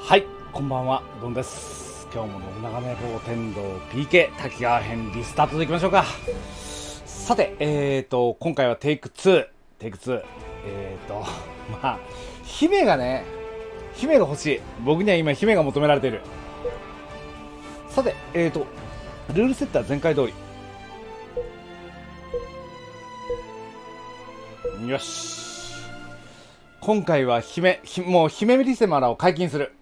はいこんばんは。どんです。今日も信長の野望天道 PK 滝川編リスタートでいきましょうか。さてえーと今回はテイク2テイク2えーと まあ姫がね姫が欲しい。僕には今姫が求められている。さてえーとルールセットは前回通り。よし。今回は姫ひもう姫リセマラを解禁する。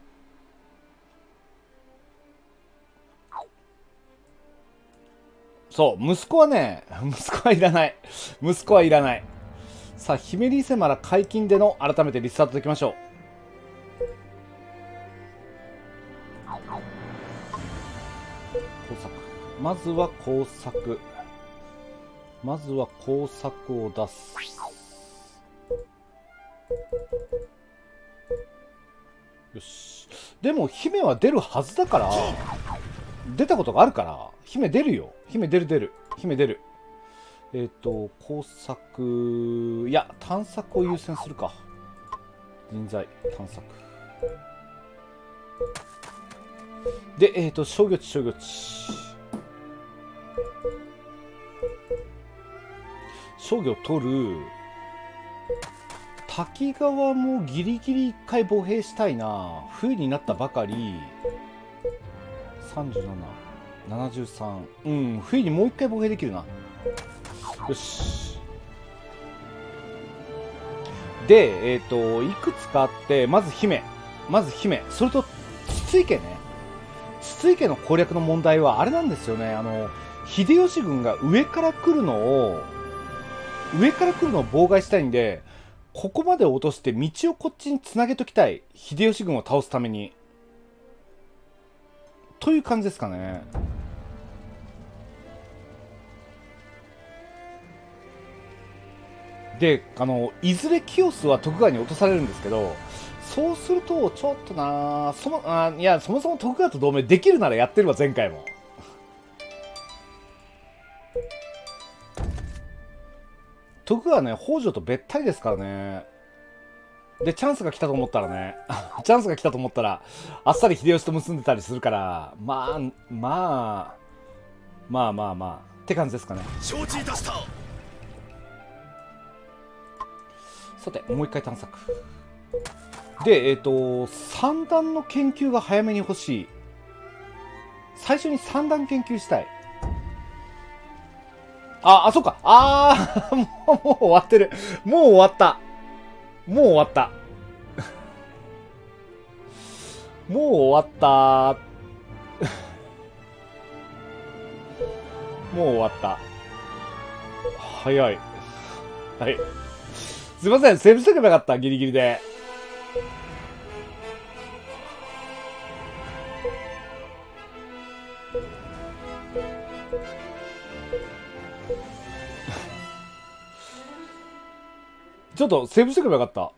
そう息子はね 息子はいらない。息子はいらない。さあ姫リセマラ解禁での改めてリスタートいきましょう。まずは工作。まずは工作を出す。よし。でも姫は出るはずだから出たことがあるから姫出るよ。姫出る出る。姫出る。えっ、ー、と工作いや探索を優先するか。人材探索。でえっ、ー、と商業地商業地。商業取る。滝川もギリギリ1回歩兵したいな。冬になったばかり。3773うん冬にもう1回歩兵できるな。よし。でえっ、ー、といくつかあってまず姫。まず姫。それと筒井家ね。筒井家の攻略の問題はあれなんですよね。あの秀吉軍が上から来るのを上から来るのを妨害したいんでここまで落として道をこっちにつなげときたい秀吉軍を倒すために。という感じですかね。であのいずれキオスは徳川に落とされるんですけどそうするとちょっとなそのあいやそもそも徳川と同盟できるならやってるわ前回も。徳川ね、北条とべったりですからね。で、チャンスが来たと思ったらね、チャンスが来たと思ったら、あっさり秀吉と結んでたりするから、まあ、まあ、まあまあまあ、って感じですかね。承知いたしたさて、もう一回探索。で、えっ、ー、と、三段の研究が早めに欲しい。最初に三段研究したい。あ、あ、そっか。あー、もう、もう終わってる。もう終わった。もう終わった。もう終わった。もう終わった。早い。はい。すいません、セーブしとけばよかった、ギリギリで。ちょっとセーブしてくればよかった。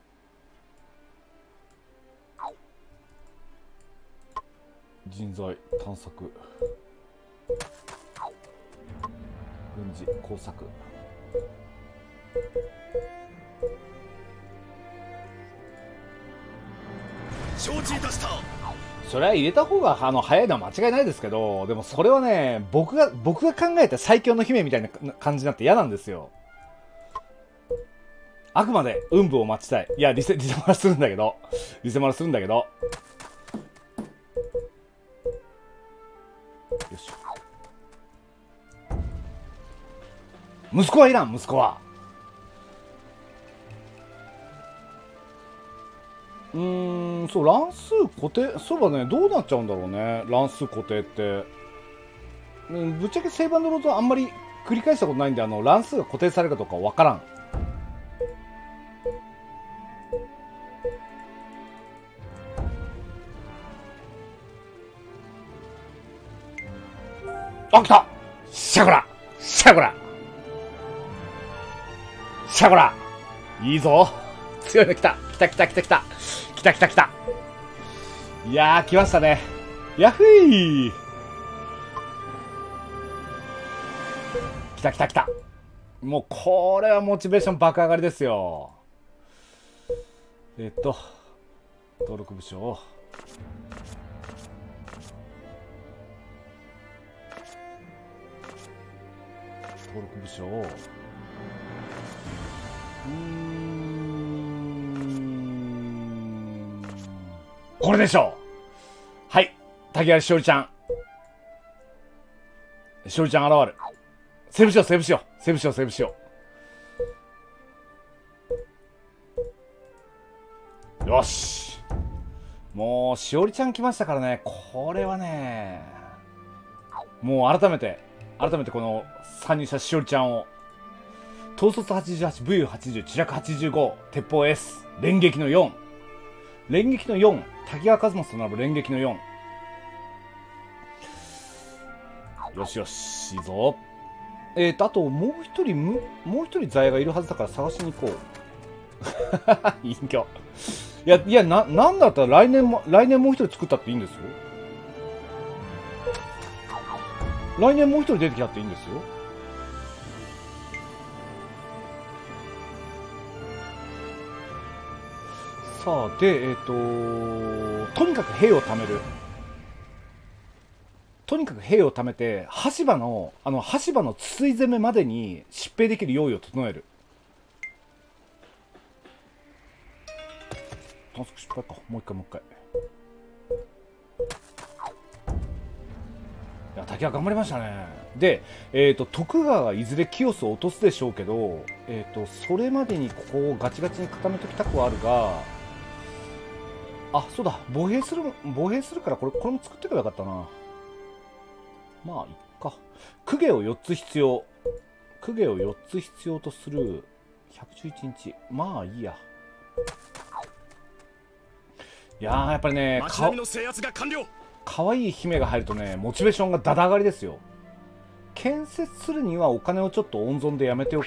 人材探索。軍事工作。承知いたした。それは入れた方があの早いのは間違いないですけどでもそれはね僕が僕が考えた最強の姫みたいな感じになって嫌なんですよあくまで運部を待ちたい。いや、リセ、リセマラするんだけど。リセマラするんだけど。よし。息子はいらん、息子は。うーん、そう、乱数固定、そうだね、どうなっちゃうんだろうね、乱数固定って。うん、ぶっちゃけセイバーのロードあんまり繰り返したことないんで、あの、乱数が固定されるかどうかわからん。あ、来た。シャコラ。シャコラ。シャコラ。いいぞ。強いの来た。来た来た来た来た。来た来た来た。いやー、来ましたね。ヤフー来た来た来た。もうこれはモチベーション爆上がりですよ。えっと、登録部署登録部署うん。これでしょう。はい。竹原しおりちゃん。しおりちゃん現る。セーブしようセーブしよう。セーブしようセーブしよう。よし。もうしおりちゃん来ましたからね。これはねもう改めて。改めてこの参入者しおりちゃんを統率 88VU80 知略85鉄砲 S 連撃の4連撃の4滝川一正と並ぶ連撃の4よしよしいいぞ。えーとあともう一人もう一人在がいるはずだから探しに行こう。隠居。いやいやななんだったら来年も来年もう一人作ったっていいんですよ。来年もう一人出てきたっていいんですよ。さあでえっ、ととにかく兵を貯める。とにかく兵を貯めて羽柴のあの羽柴の筒井攻めまでに疾病できる用意を整える。タスク失敗か。もう一回もう一回。いや滝は頑張りましたね。で、えーと、徳川がいずれ清須を落とすでしょうけど、えーと、それまでにここをガチガチに固めときたくはあるがあそうだ防衛する防衛するからこれこれも作ってくればよかったな。まあいっか。公家を4つ必要。公家を4つ必要とする。111日。まあいいや。いやーやっぱりねかかわいい姫が入るとねモチベーションがだだ上がりですよ。建設するにはお金をちょっと温存でやめておこ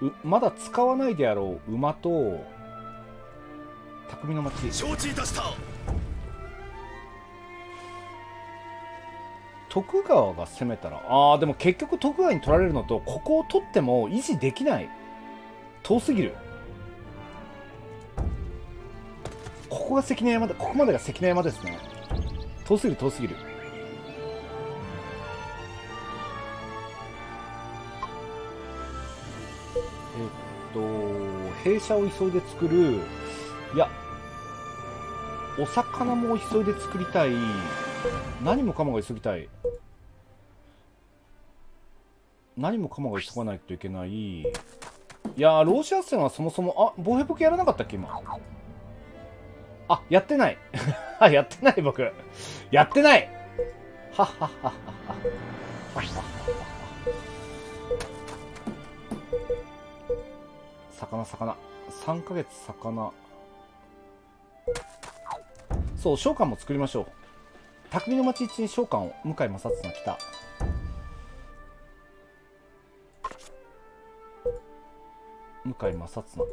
う。まだ使わないであろう馬と匠の町。承知いたした。徳川が攻めたらああでも結局徳川に取られるのとここを取っても維持できない。遠すぎるここが関根山だ。ここまでが関根山ですね。遠すぎる遠すぎる。えっと弊社を急いで作る。いやお魚も急いで作りたい。何もかもが急ぎたい。何もかもが急がないといけない。いやーローシア戦はそもそもあ防衛僕やらなかったっけ今？あやってない。あ やってない僕。やってない。はっはっはっはっは。はっは魚魚。3ヶ月魚。そう召喚も作りましょう。匠の町一に召喚を向井正綱来た。向井正綱。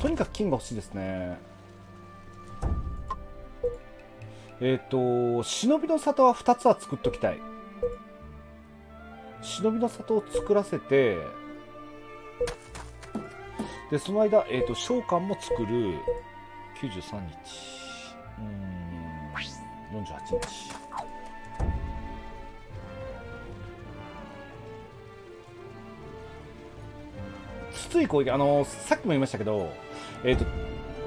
とにかく金が欲しいですね。えっ、ー、と忍びの里は2つは作っときたい。忍びの里を作らせてでその間、えーと、召喚も作る。93日。うん48日。筒井攻撃あのさっきも言いましたけど、えーと、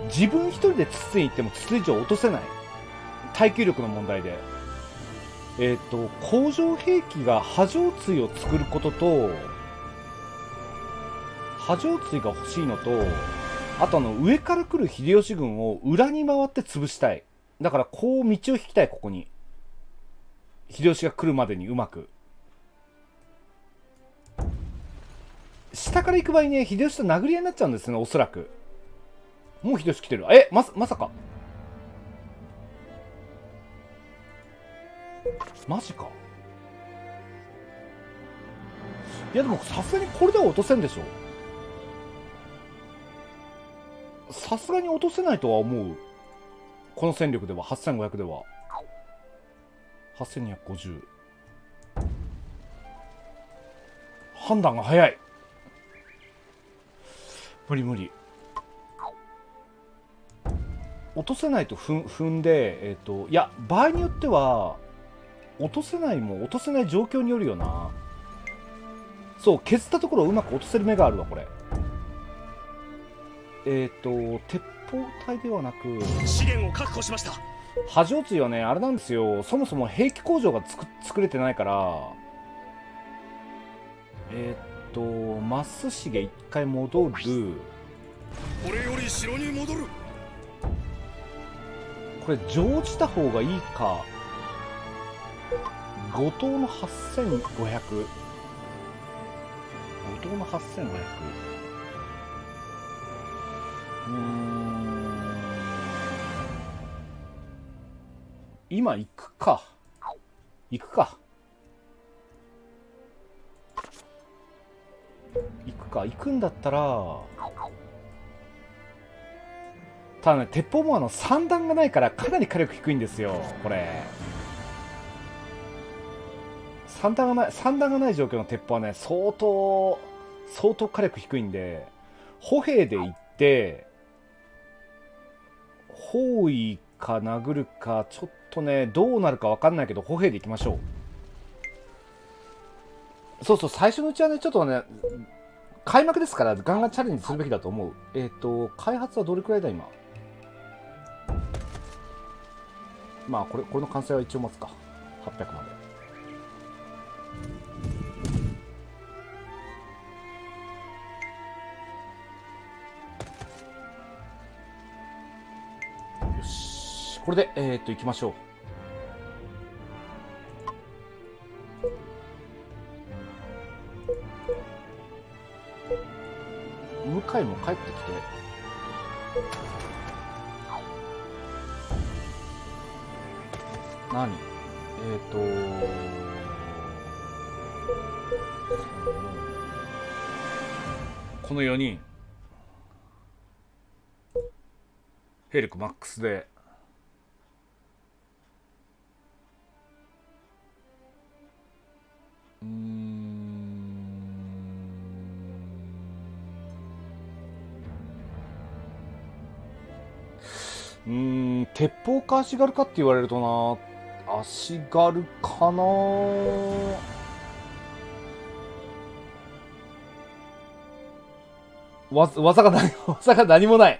自分一人で筒井行っても筒井城落とせない。耐久力の問題で。えっ、ー、と工場兵器が波状椎を作ることと波状椎が欲しいのとあとあの上から来る秀吉軍を裏に回って潰したい。だからこう道を引きたいここに。秀吉が来るまでにうまく。下から行く場合ね秀吉と殴り合いになっちゃうんですねおそらく。もう秀吉来てる。えままさか。マジか。いやでもさすがにこれでは落とせんでしょ。さすがに落とせないとは思う。この戦力では。8500では。8250判断が早い。無理無理。落とせないと踏んで、えっ、と、いや、場合によっては、落とせないも落とせない状況によるよな。そう、削ったところをうまく落とせる目があるわ、これ。えっ、と、鉄砲隊ではなく、資源を確保しました波状椎はね、あれなんですよ、そもそも兵器工場がつく作れてないから、えっ、と、マスシゲ一回戻る。これより城に戻るこれ乗じた方がいいか後藤の8500後藤の8500うーん。今行くか。行くか。行くか。行くんだったら。ただね、鉄砲もあの3段がないからかなり火力低いんですよ、これ。3段がない、三段がない状況の鉄砲はね、相当、相当火力低いんで、歩兵で行って、包囲か殴るか、ちょっとね、どうなるか分かんないけど、歩兵で行きましょう。そうそう、最初のうちはね、ちょっとね、開幕ですから、ガンガンチャレンジするべきだと思う。えっ、と、開発はどれくらいだ、今？まあこれこれの完成は一応待つか800までこれでえー、っと行きましょう。向井も帰ってきて。何？えっ、ー、と。この4人。兵力マックスで。鉄砲か足軽かって言われるとな足軽かな。わ技が何 技が何もない。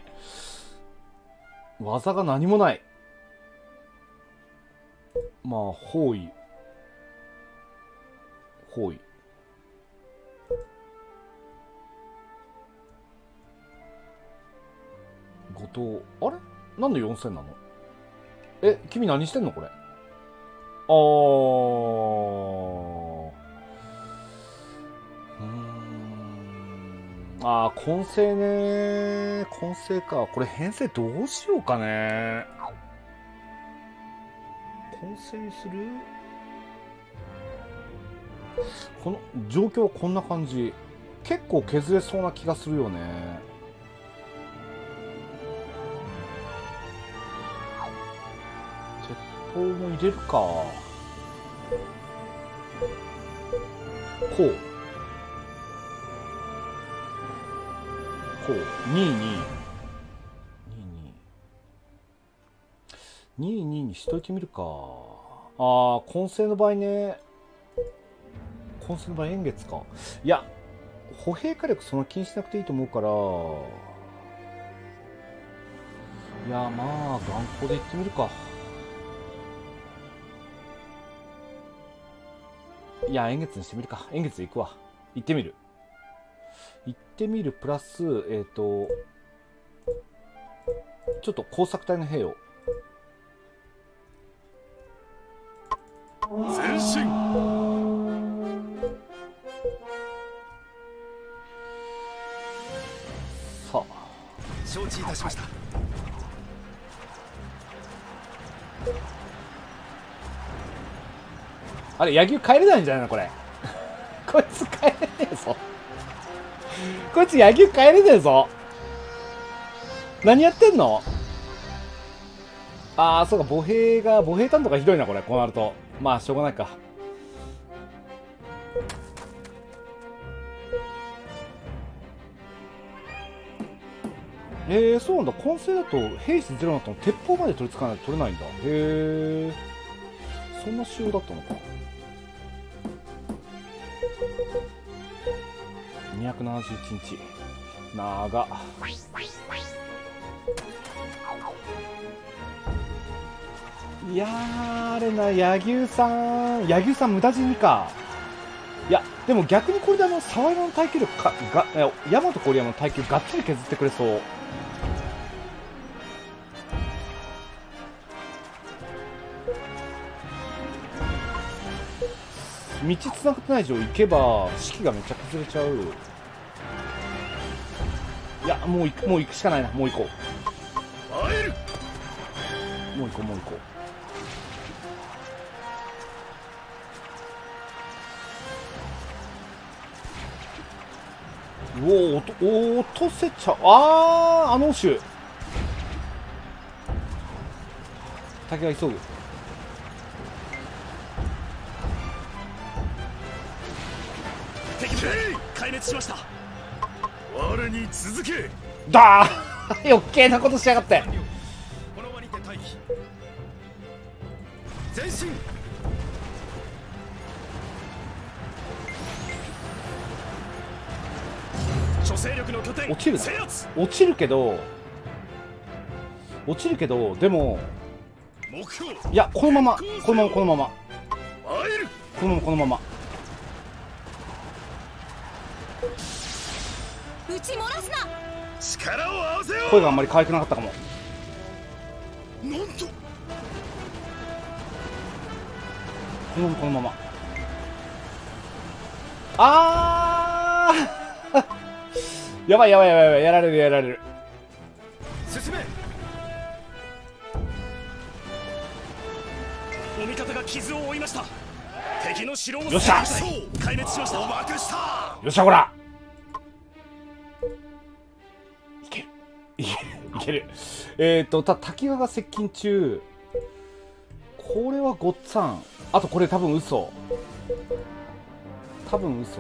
技が何もない。まあ包囲。包囲。後藤あれ？なんで4000なの？え君何してんのこれ？あー。あー混成ね。混成か。これ編成どうしようかね。混成にする？この状況はこんな感じ。結構削れそうな気がするよね鉄砲も入れるか。こう。こう。22 22にしといてみるか。ああ混成の場合ね。混成の場合円月か。いや歩兵火力そんな気にしなくていいと思うから。いやまあ頑固でいってみるか。いや円月にしてみるか。円月でいくわ。行ってみる。行ってみるプラスえっ、とちょっと工作隊の兵を。前進。さあ。承知いたしましたあれ、野球帰れないんじゃないのこれ。こいつ帰れねえぞ。こいつ野球帰れねえぞ。何やってんの？ああ、そうか、歩兵が、歩兵担当がひどいな、これ、こうなると。まあ、しょうがないか。えー、そうなんだ混成だと兵士ゼロになったの鉄砲まで取り付かないと取れないんだへえそんな仕様だったのか271日。長いやーあれな柳生さん。柳生さん無駄死にか。いやでも逆にこれであの沢山の耐久力かが大和郡山の耐久がっつり削ってくれそう。道つながってない以上行けば士気がめっちゃ崩れちゃう。いやもう行くもう行くしかないな。もう行こう。もう行こうもう行こう。うおおとお落とせちゃう。あーあの種竹が急ぐ滅しました。我に続け。だ。ー 余計なことしやがって。この場にて待機。前進。諸勢力の拠点落ちる制圧。落ちるけど落ちるけどでも目標。いやこのままこのままこのまま。このままこのままち漏らすな。力を合わせよう。声があんまり可愛くなかったかも。なんと。このままこのまま。あー！やばいやばいやばいやばい。やられるやられる。進め。お味方が傷を負いました。敵の城をよっしゃ！壊滅しましたおまくした。よっしゃこらいける。いけるえっ、ー、とた滝川が接近中。これはごっつぁん。あとこれ多分嘘。多分嘘。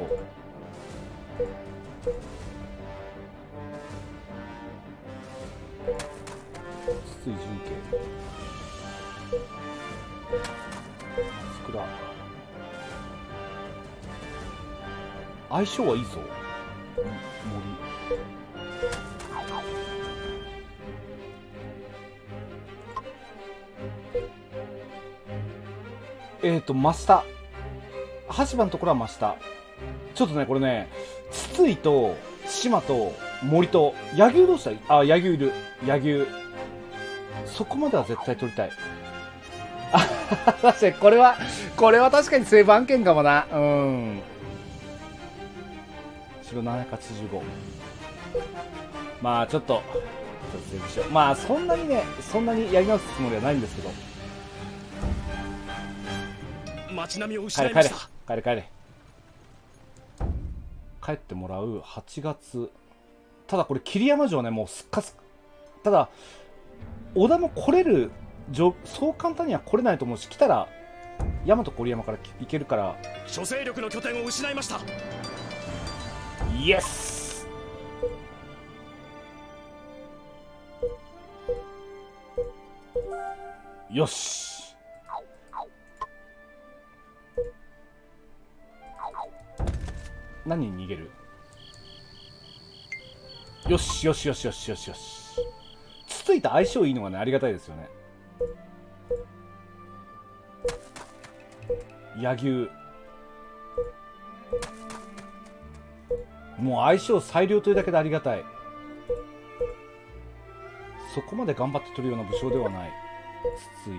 筒井純慶。スクラ相性はいいぞ。森えっ、ー、と真下橋場のところは真下ちょっとねこれね筒井と島と森と柳生どうしたあ柳生いる。柳生。そこまでは絶対取りたい。あ確かにこれはこれは確かにセーブ案件かもな。うん。白785まあちょっとまあそんなにねそんなにやり直すつもりはないんですけど街並みを帰れ帰れ失いました。帰れ帰れ帰ってもらう8月。ただこれ桐山城ねもうすっかすただ織田も来れる状そう簡単には来れないと思うし来たら大和郡山から行けるから。諸勢力の拠点を失いました。イエスよし何に逃げる？よしよしよしよしよし。よしつついた相性いいのがねありがたいですよね。柳生。もう相性最良というだけでありがたい。そこまで頑張って取るような武将ではない。筒井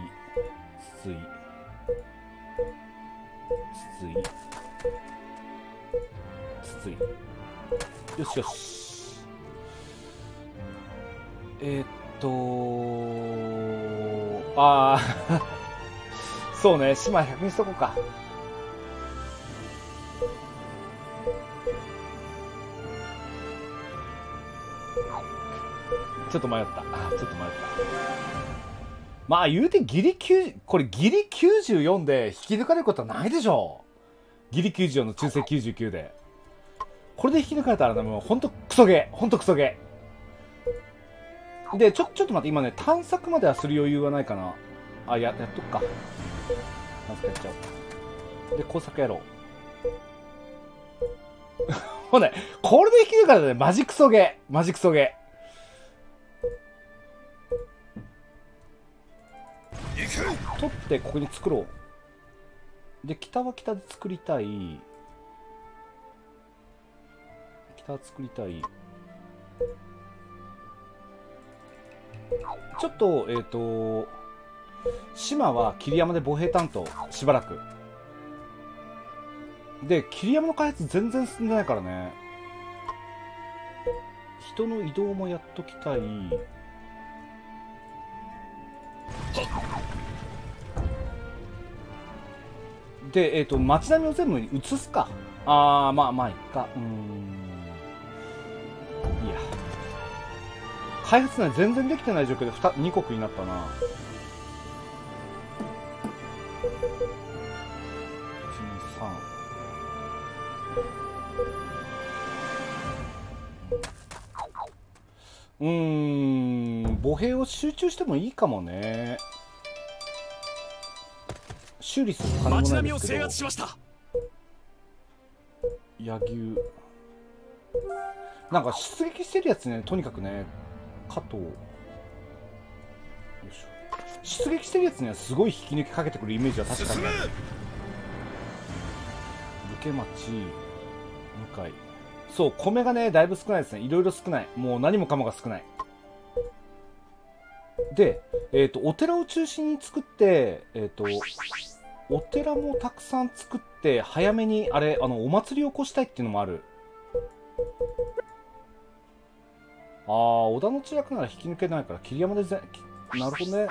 筒井筒井筒井よしよしえー、っとああ そうね島100にしとこうかちょっと迷った。あちょっと迷った。まあ言うてギリ9これギリ94で引き抜かれることはないでしょう。ギリ94の中世99で。これで引き抜かれたら、もうほんとクソゲー。ほんとクソゲー。でちょちょっと待って今ね探索まではする余裕はないかな。あややっとくか。探索やっちゃおう。で工作やろう。ほんでこれで引き抜かれたねマジクソゲー。マジクソゲー。取ってここに作ろう。で北は北で作りたい。北は作りたい。ちょっとえっ、と島は桐山で歩兵担当しばらく。で桐山の開発全然進んでないからね。人の移動もやっときたい。でえっ、と街並みを全部移すか。ああまあまあいっか。うん。開発ね全然できてない状況で 2, 2国になったな。うーん。歩兵を集中してもいいかもね。修理する金もない街並みをですけど。制圧しました。柳生。なんか出撃してるやつね。とにかくね加藤。よいしょ。出撃してるやつにはすごい引き抜きかけてくるイメージは確かにある。武家町向井。そう米がねだいぶ少ないですね。いろいろ少ない。もう何もかもが少ない。で、えー、とお寺を中心に作って、えー、とお寺もたくさん作って早めにあれあのお祭りを起こしたいっていうのもある。ああ織田の知略なら引き抜けないから桐山でぜなるほどね。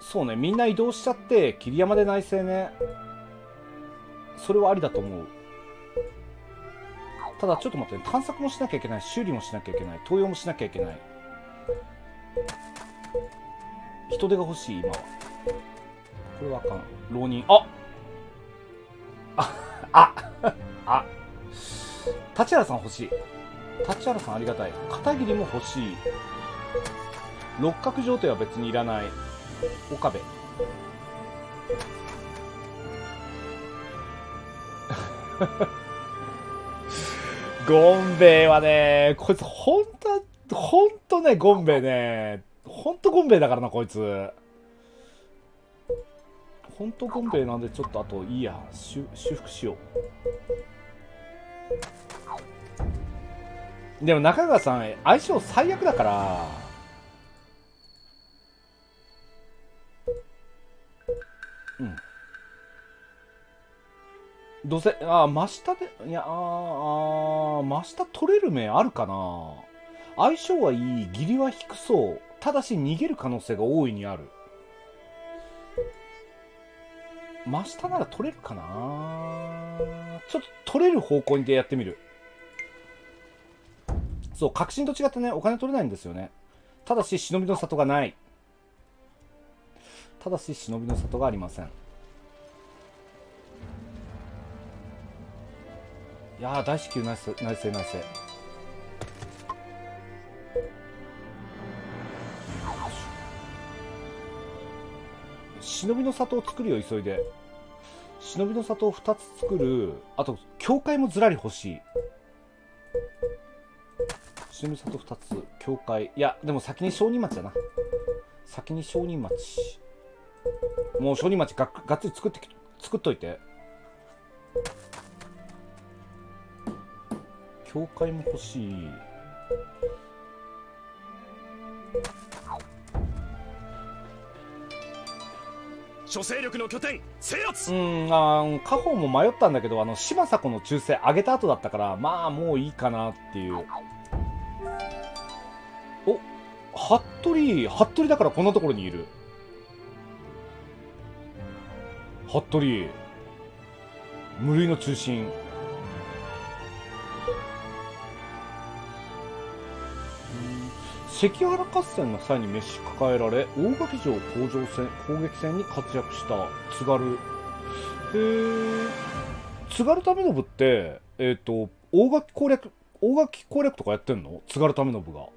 そうねみんな移動しちゃって桐山で内政ね。それはありだと思う。ただちょっと待ってね探索もしなきゃいけない。修理もしなきゃいけない。東洋もしなきゃいけない。人手が欲しい今は。これはあかん。浪人。あ あ ああ立原さん欲しい。立原さんありがたい。片桐も欲しい。六角状態は別にいらない。岡部。ゴンベイはねこいつ本当本当ねゴンベイね。本当ゴンベイだからなこいつ。本当ゴンベイなんでちょっとあといいや修復しよう。でも中川さん相性最悪だから。うん。どうせあ真下でいやああ真下取れる目あるかな。相性はいい義理は低そう。ただし逃げる可能性が大いにある。真下なら取れるかな？ちょっと取れる方向でやってみる。そう革新と違ってねお金取れないんですよね。ただし忍びの里がない。ただし忍びの里がありません。いやー大至急内政内政内政。忍びの里を作るよ急いで。忍びの里を2つ作る。あと教会もずらり欲しい。忍びの里2つ教会。いやでも先に商人町だな。先に商人町。もう商人町ががっつり作って作っといて。教会も欲しい。諸勢力の拠点制圧。うんあー家宝も迷ったんだけどあの島迫の忠誠上げた後だったからまあもういいかなっていう。おっ服部服部だからこんなところにいる。服部。無類の中心。関原合戦の際に召し抱えられ大垣城攻城戦攻撃戦に活躍した津軽。へえ津軽為信ってえっ、と大垣攻略大垣攻略とかやってんの？津軽為信が。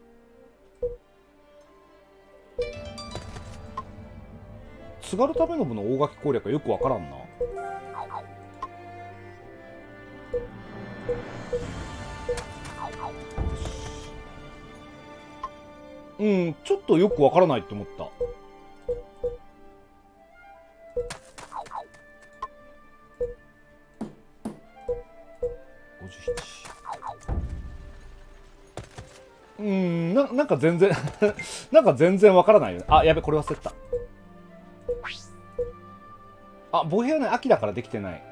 津軽為信の大垣攻略はよくわからんな。うんちょっとよくわからないって思った。うんななんか全然 なんか全然わからないよね。あやべこれ忘れた。あ母兵はね秋だからできてない。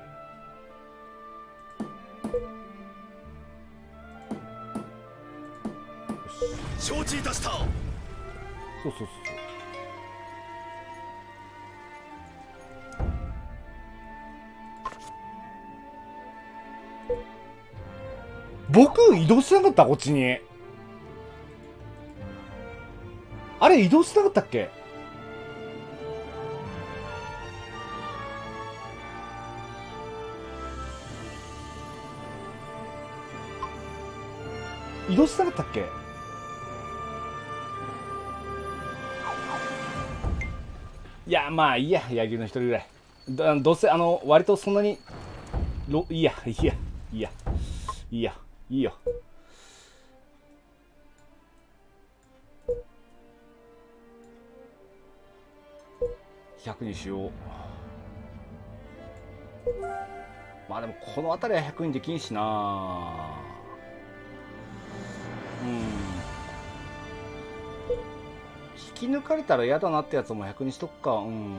承知いたした。そうそうそう。そう僕移動しなかったこっちに。あれ移動しなかったっけ？移動しなかったっけ？やまあいいや野球の一人ぐらい。だどうせあの割とそんなにろいいやいいやいいやいいやいいよ。100にしようまあでもこの辺りは100にできんしな。うん。引き抜かれたら嫌だなってやつも100にしとくか。うん。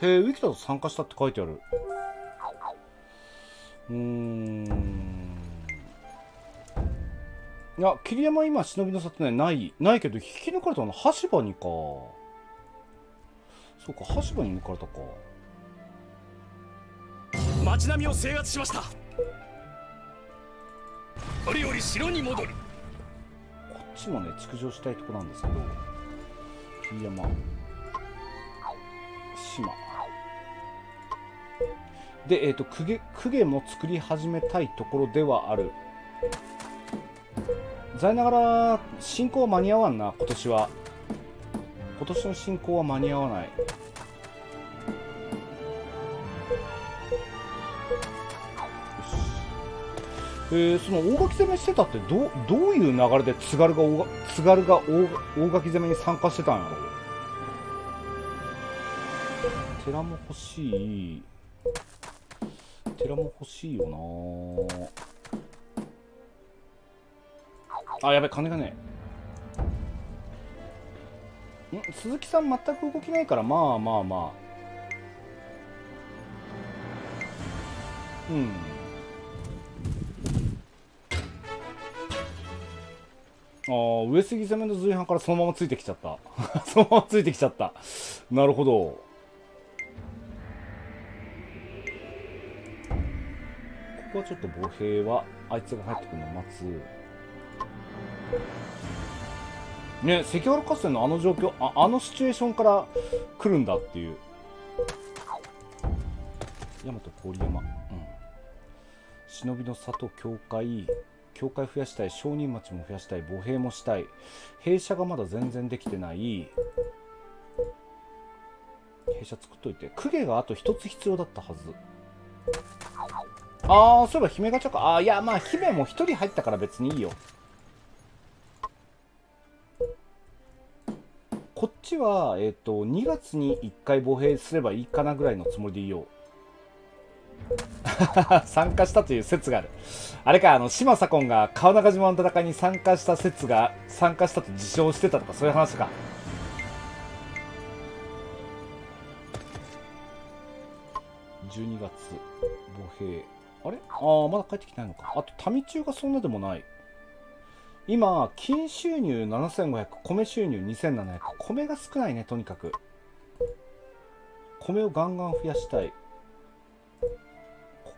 へえウィキだと参加したって書いてある。うーん。いや桐山今忍びの里ねないないけど引き抜かれたの羽柴にか。そうか羽柴に抜かれたか。街並みを制圧しました。折々城に戻る。こっちもね築城したいとこなんですけど。桐山。島。でえっ、と公家公家も作り始めたいところではある。残念ながら進行は間に合わんな今年は。今年の進行は間に合わない。えー、その大垣攻めしてたってどうどういう流れで津軽が大津軽が大大垣攻めに参加してたんやろ寺も欲しい。寺も欲しいよな。あやべ金がねえ。ん？鈴木さん全く動きないからまあまあまあ。うん。ああ上杉攻めの随伴からそのままついてきちゃった。そのままついてきちゃった。なるほど。ここはちょっと歩兵はあいつが入ってくるのを待つ。ね関原合戦のあの状況ああのシチュエーションから来るんだっていう。大和郡山。うん。忍びの里教会教会増やしたい商人町も増やしたい歩兵もしたい。弊社がまだ全然できてない。弊社作っといて。公家があと一つ必要だったはず。ああそういえば姫ガチャか。ああいやまあ姫も一人入ったから別にいいよ。こっちはえっ、と2月に1回歩兵すればいいかなぐらいのつもりでいいよ 参加したという説がある。あれかあの島左近が川中島の戦いに参加した説が参加したと自称してたとかそういう話か。12月歩兵。あれ？ああまだ帰ってきてないのか。あと民中がそんなでもない。今金収入7500米収入2700米が少ないねとにかく。米をガンガン増やしたい。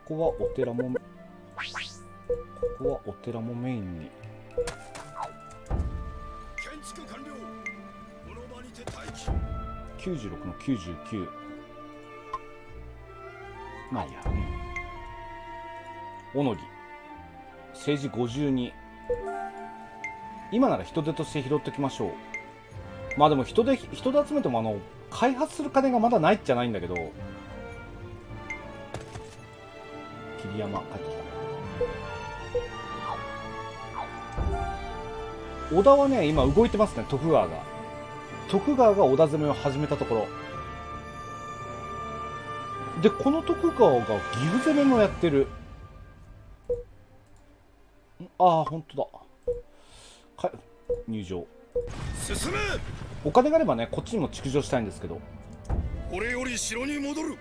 ここはお寺もここはお寺もメインに。建築完了この場にて待機96の99まあいいや。うん小野木政治52今なら人手として拾っておきましょう。まあでも人で人で集めてもあの開発する金がまだないじゃないんだけど。桐山帰ってきた織田はね今動いてますね徳川が。徳川が織田攻めを始めたところ。でこの徳川が岐阜攻めもやってる。ああ本当だ。か入場。進め！お金があればねこっちにも築城したいんですけど。これより城に戻る。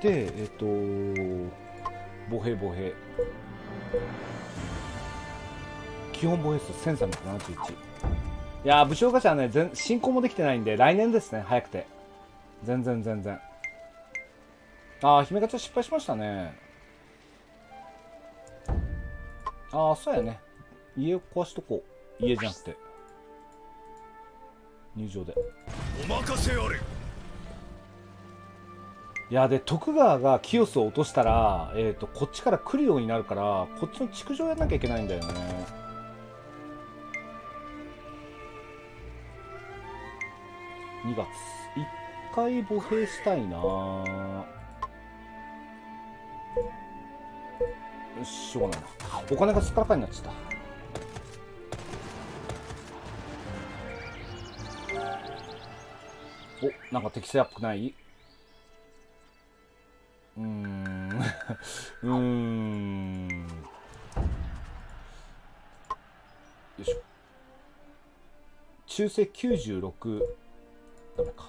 でえっ、と歩兵歩兵基本歩兵数1371いや武将ガチャはね全進行もできてないんで来年ですね早くて。全然全然。ああ姫ガチャ失敗しましたね。ああそうやね。家を壊しとこう。家じゃなくて。入場で。お任せあれ。いやで徳川が清須を落としたら、えー、とこっちから来るようになるからこっちの築城やんなきゃいけないんだよね。2月。1回歩兵したいな。よししょうがない。なお金がすっからかになっちゃった。おなんか適正アップない？うーん。よいしょ。中世96ダメか。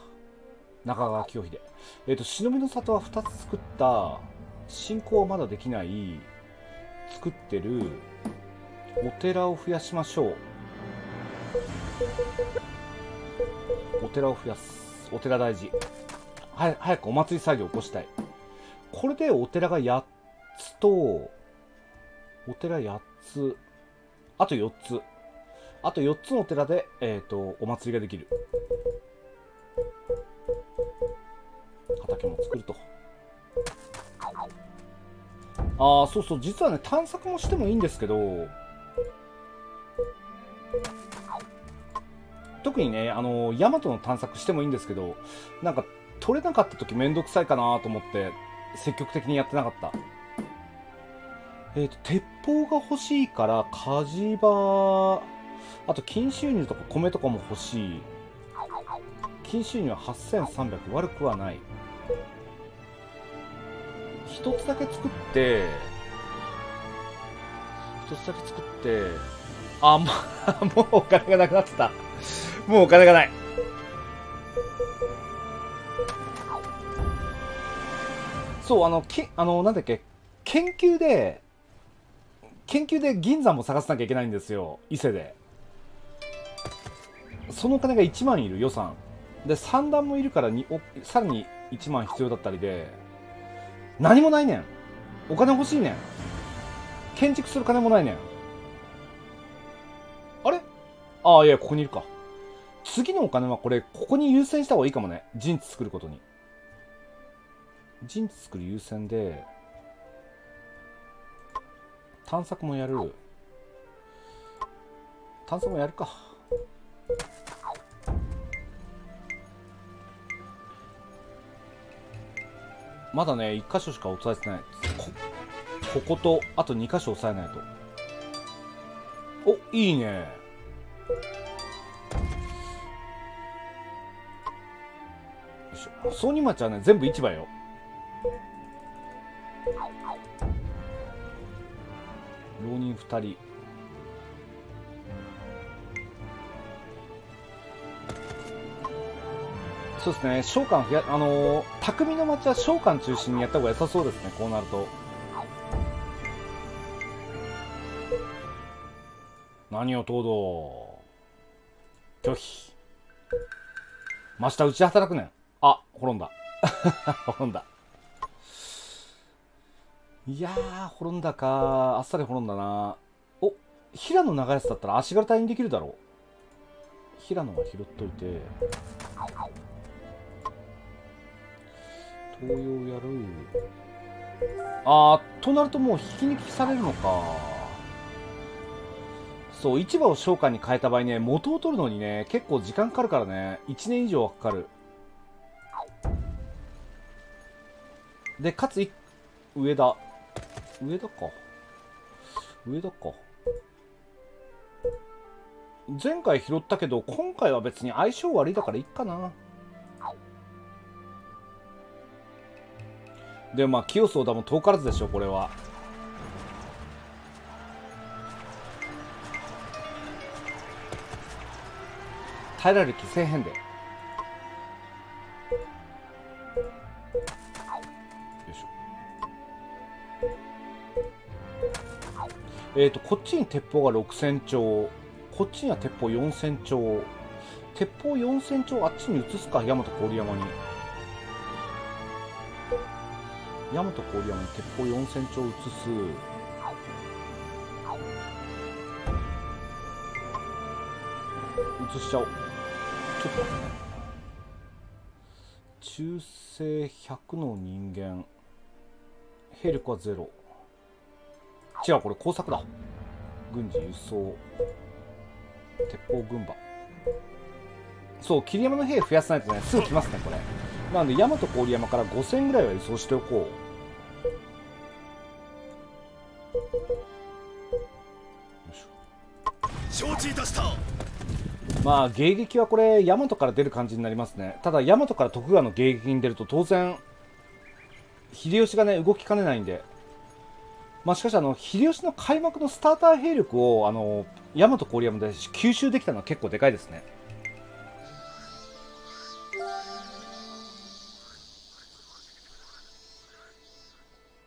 中川清秀。えっ、と忍びの里は2つ作った進行はまだできない作ってるお寺を増やしましょう。お寺を増やすお寺大事。は早くお祭り作業を起こしたい。これでお寺が8つとお寺8つ。あと4つ。あと4つのお寺で、えーと、お祭りができる。畑も作ると。ああそうそう。実はね探索もしてもいいんですけど特にね、あの、ヤマトの探索してもいいんですけど、なんか、取れなかった時めんどくさいかなと思って、積極的にやってなかった。えっ、ー、と、鉄砲が欲しいから、火事場、あと、金収入とか米とかも欲しい。金収入は8300、悪くはない。一つだけ作って、一つだけ作って、あ、まあ、もうお金がなくなってた。もうお金がない。そう、あの、きあの、なんだっけ、研究で、研究で銀山も探さなきゃいけないんですよ、伊勢で。そのお金が1万いる予算。で、3段もいるからにお、さらに1万必要だったりで、何もないねん。お金欲しいねん。建築する金もないねん。あれ？ああ、いや、ここにいるか。次のお金はこれ、ここに優先した方がいいかもね。陣地作ることに。陣地作る優先で、探索もやる。探索もやるか。まだね、1箇所しか押さえてない。こ、ここと、あと2箇所押さえないと。お、いいね。曽爾町はね全部市場よ浪人2人。そうですね召喚やあのー、匠の町は召喚中心にやった方が良さそうですねこうなると。何を東堂拒否。真下打ち働くねん。あ、滅んだ。滅んだ。いやー、滅んだか。あっさり滅んだな。お、平野流すだったら足軽隊にできるだろう。平野が拾っといて。東洋やる。あー、となるともう引き抜きされるのか。そう市場を商館に変えた場合ね元を取るのにね結構時間かかるからね1年以上はかかるでかつい上田上田か。上田か。前回拾ったけど今回は別に相性悪いだからいいかな。でもまあ清須小田も遠からずでしょこれは。耐えられる規制変でよいえっ、ー、とこっちに鉄砲が6000丁こっちには鉄砲4000丁。鉄砲4000丁あっちに移すか大和郡山に。大和郡山に鉄砲4000丁移す。移しちゃおう。ちょっと。待ってね中性100の人間。兵力はゼロ。違うこれ工作だ。軍事輸送。鉄砲軍馬。そう桐山の兵増やさないとねすぐ来ますねこれ。なので大和郡山から5000ぐらいは輸送しておこう。承知いたしたまあ迎撃はこれ大和から出る感じになりますね。ただ大和から徳川の迎撃に出ると当然秀吉がね動きかねないんでまあしかしあの秀吉の開幕のスターター兵力をあの大和郡山で吸収できたのは結構でかいですね。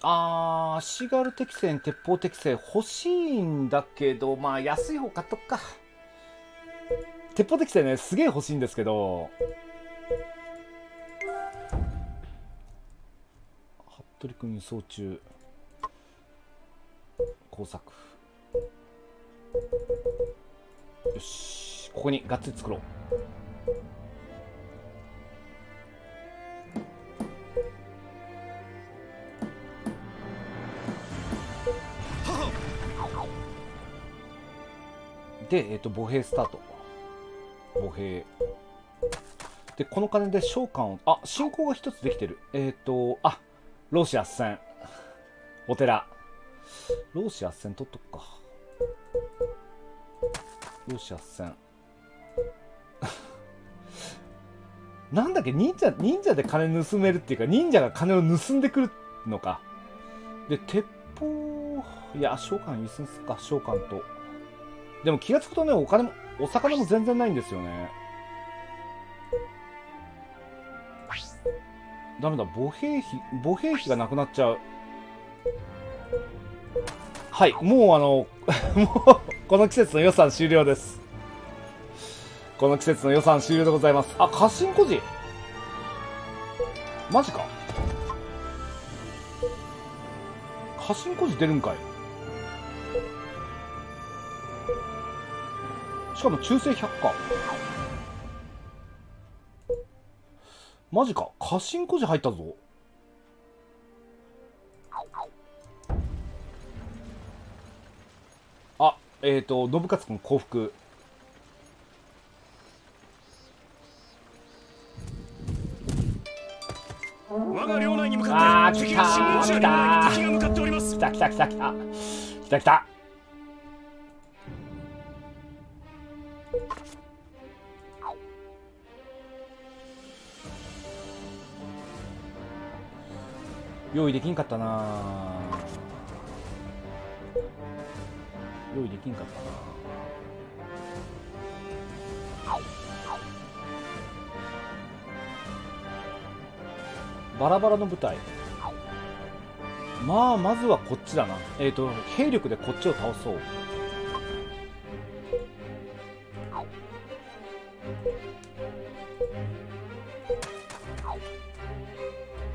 あー足軽適正鉄砲適正欲しいんだけどまあ安い方買っとくか。鉄砲適正ねすげえ欲しいんですけど。服部君輸送中。工作よしここにがっつり作ろうで、えっ、ー、と、歩兵スタート。歩兵。で、この金で召喚を、あ、進行が一つできてる。えっ、ー、と、あ、老子圧旋。お寺。老子圧旋取っとくか。老子圧旋。なんだっけ？忍者、忍者で金盗めるっていうか、忍者が金を盗んでくるのか。で、鉄砲、いや、召喚いすんすか、召喚と。でも気がつくとね、お金も、お魚も全然ないんですよね。ダメだ、歩兵費、歩兵費がなくなっちゃう。はい、もうあの、もう、この季節の予算終了です。この季節の予算終了でございます。あ、家臣孤児？マジか。家臣孤児出るんかい。しかも中性100かマジか。家臣孤児入ったぞ。えっ、ー、と信勝君降伏。我が領内に向かって敵が進軍中領敵が向かっております。来た来た来た来た。来た来た。用意できんかったな用意できんかったな。バラバラの部隊まあまずはこっちだな。えっ、ー、と兵力でこっちを倒そう。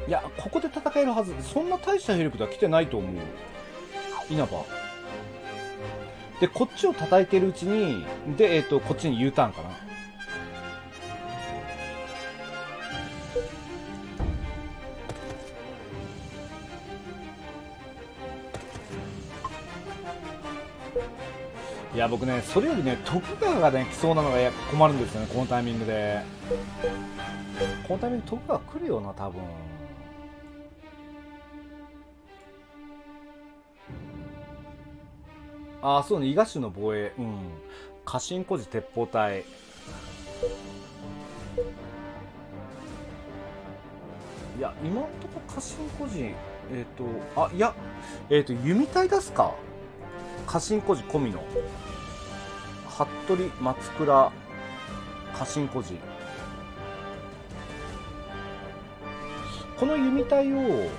いやここで戦えるはず。そんな大した兵力では来てないと思う。稲葉。でこっちを叩いてるうちにで、えーと、こっちに U ターンかな。いや僕ねそれよりね徳川がね来そうなのがや困るんですよねこのタイミングで。このタイミング徳川来るよな多分。ああそうね伊賀州の防衛。うん。家臣孤児鉄砲隊。いや今んとこ家臣孤児えっ、とあいやえっ、と弓隊出すか？家臣孤児込みの。服部松倉家臣孤児。この弓隊を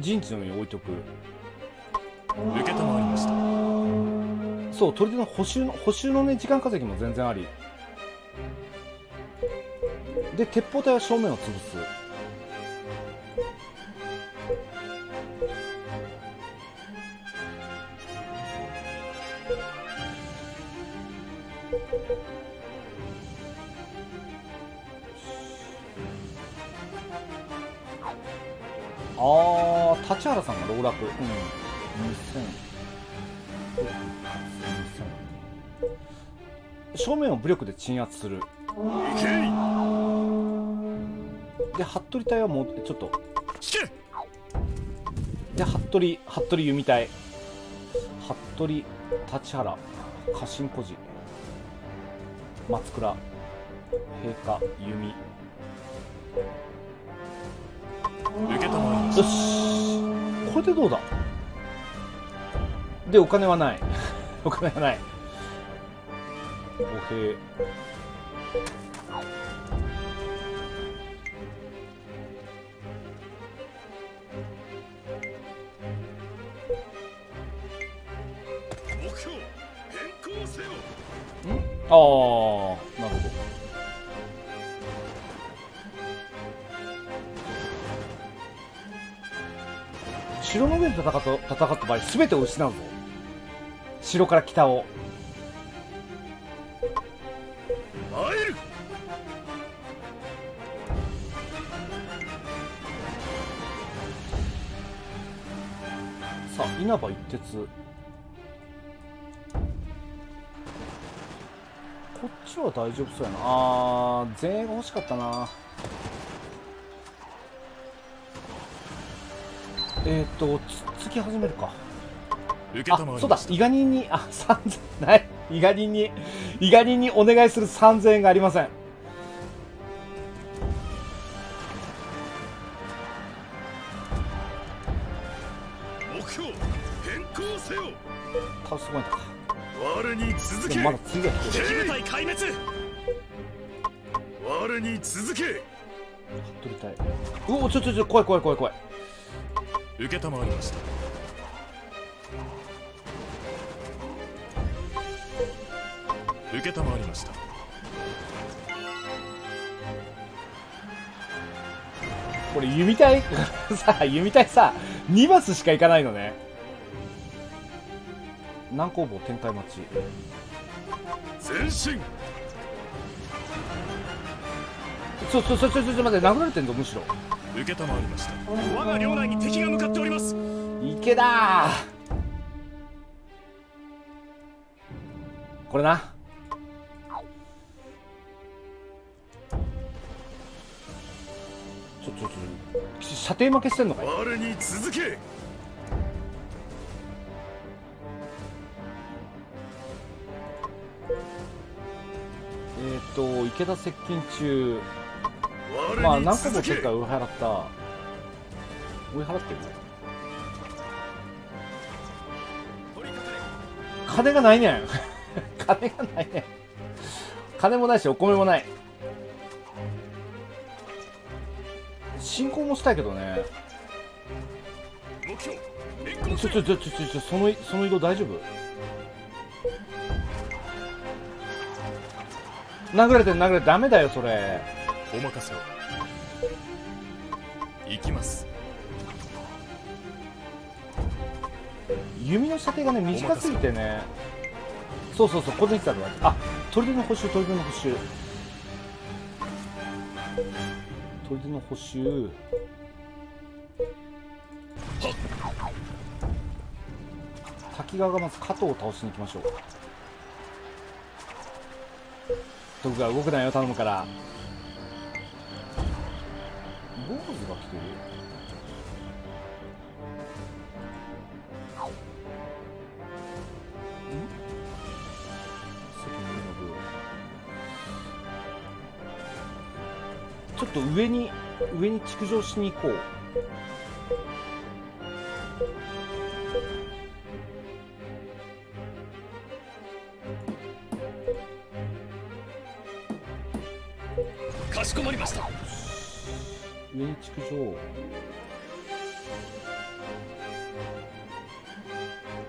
陣地の上に置いとく。受けたまわりました。そう砦の補修の補修のね時間稼ぎも全然あり。で鉄砲隊は正面を潰すあー立原さんが籠絡うん。2000 2000正面を武力で鎮圧する。行けで服部隊はもうちょっと。で服部服部弓隊。服部立原。家臣孤児。松倉。陛下弓。受けたまよし。これでどうだ？でお金はない。お金はない。歩兵目標変更せよ。ああ城の上で戦った戦った場合全てを失うぞ。城から北を。会える。さあ稲葉一徹。こっちは大丈夫そうやな。あー前衛が欲しかったなえっ、ー、とつっつき始めるか。あそうだ。伊賀人にあ三3000ない。伊賀人に伊賀人にお願いする3000円がありません。目標変更せよ。倒すとこにい我に続け。まだ次が来てる敵部隊壊滅。我に続け。服部隊。うおちょちょちょ怖い怖い怖い怖い受けたまわりました。受けたまわりました。これ弓隊さあ弓隊さ2マスしか行かないのね。南工房展開待ち。前進。ちょちょちょちょちょ待って殴られてんぞむしろ受けたまわりました。我が領内に敵が向かっております。池だこれな。ちょちょちょ射程負けしてんのかい？我に続け。えっ、と池田接近中まあ何個も結果上払った。上払ってる金がないねん。金がないねん。金もないしお米もない。進行もしたいけどね。ちょちょちょちょちょそのその移動大丈夫？殴られてる殴られてる。ダメだよそれお任せを。行きます。弓の射程がね短すぎてね。そうそうそうここで言ってたのあ砦の補修砦の補修砦の補修滝川がまず加藤を倒しに行きましょう。徳川動くなよ頼むから。坊主が来てる？ちょっと上に上に築城しに行こう。かしこまりました。築城。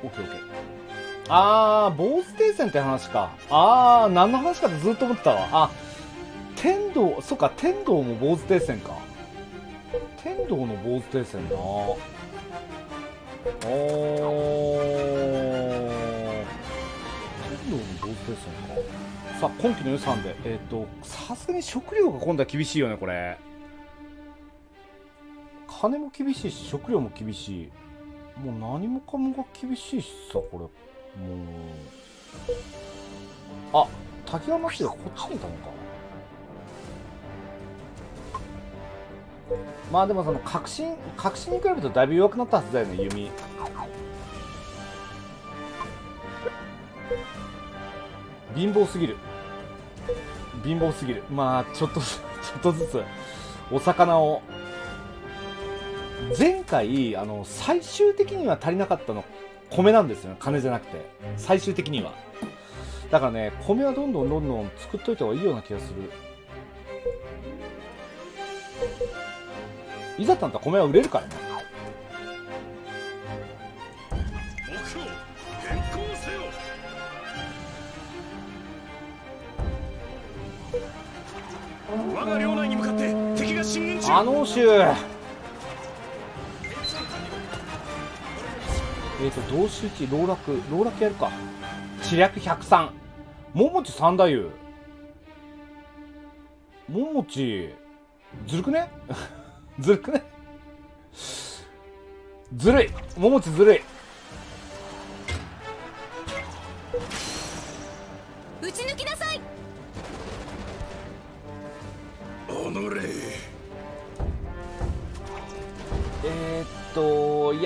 オッケーオッケー。あー坊主停戦って話か。あー何の話かってずっと思ってたわ。あ天道そっか天道も坊主停戦か。天道の坊主停戦なおー。天道の坊主停戦か。さあ今期の予算で。えっ、とさすがに食料が今度は厳しいよねこれ。金も厳しいし食料も厳しい。もう何もかもが厳しいしさこれ。もう。あ滝川町がこっちにいたのか。まあでもその革新革新に比べるとだいぶ弱くなったはずだよね弓。貧乏すぎる。貧乏すぎる。まあちょっとずつちょっとずつお魚を前回あの最終的には足りなかったの米なんですよ。金じゃなくて。最終的には。だからね米はどんどんどんどん作っといた方がいいような気がする。いざたら米は売れるからね。目標変更せよ。我が領内に向かって敵が進軍中。あの州えっ、ー、と同士地老落老落やるか。知略103桃地三太夫。桃地ずるくね？ずるくね？ずるい。桃地ずるい。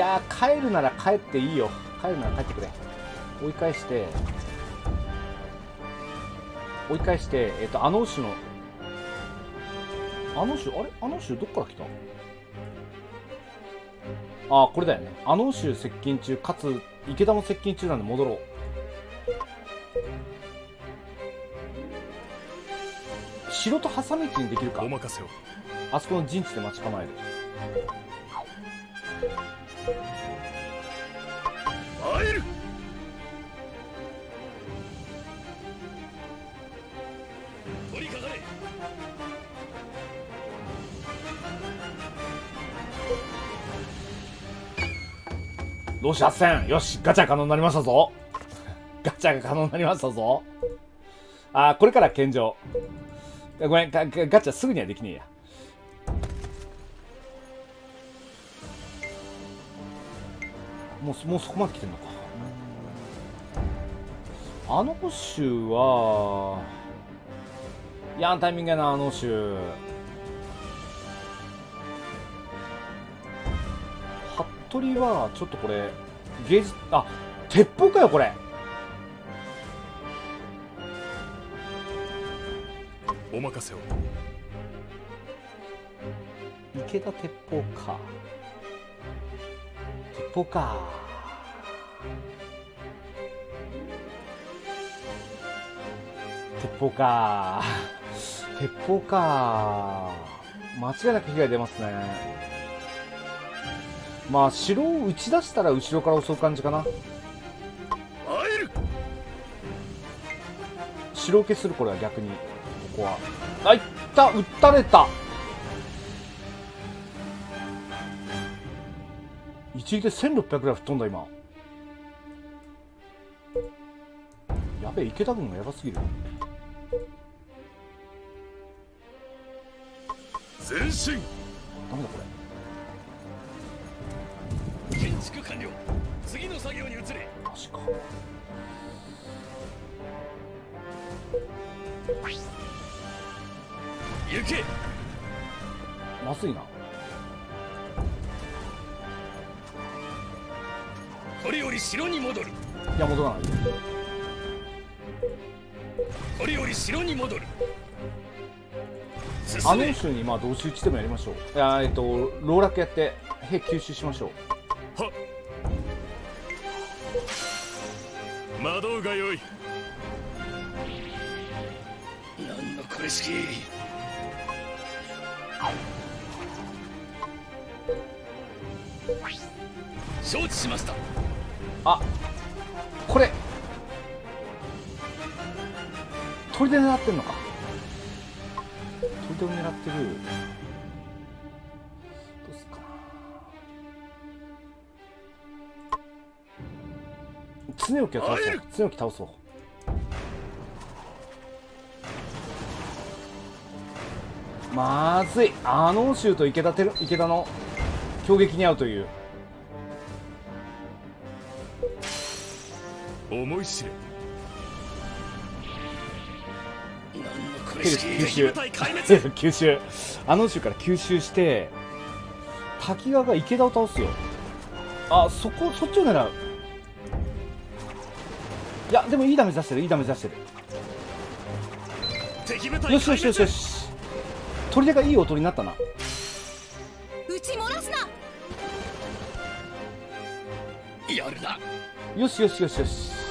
や帰るなら帰っていいよ。帰るなら帰ってくれ。追い返して追い返してえー、っとあの種の。あの種あれ？あの種どっから来た？あこれだよね。あの種接近中かつ池田も接近中なんで戻ろう。城と挟み撃ちにできるか。お任せを。あそこの陣地で待ち構える会える。取りかかれ。同士発戦よしガチャ可能になりましたぞ。ガチャが可能になりましたぞ。あーこれから献上。ごめんガチャすぐにはできねえや。もうもうそこまで来てんのか。あの州はやんタイミングやなあの州服部はちょっとこれゲージあ鉄砲かよこれ。お任せを。池田鉄砲か鉄砲か。鉄砲か。鉄砲か。間違いなく被害出ますね。まあ城を打ち出したら後ろから襲う感じかな。城受けするこれは逆に。ここは。あい。った撃たれた一撃で1600ぐらい吹っ飛んだ今。やべえ池田軍がやばすぎる。前進。ダメだこれ。建築完了。次の作業に移れ。マジか。行け。まずいなこれより城に戻る。いや戻らない。これより城に戻る。あ進め。の州にまあ同士打ちでもやりましょう。えっと老落やって兵吸収しましょう。は魔導がよい。なんのこれしき。承知しましたあこれ。砦狙ってんのか。砦を狙ってる。どうすっかな。常置を倒そう。常置倒そう。まずい。あの州と池田てる池田の。強撃に遭うという思い知れ。吸収吸収あの州から吸収して滝川が池田を倒すよ。あそこそっちを狙う。いやでもいいダメージ出してるいいダメージ出して敵部隊るよしよしよしよし。砦がいい音になったな。撃ち漏らすな。やるな。よしよしよしよし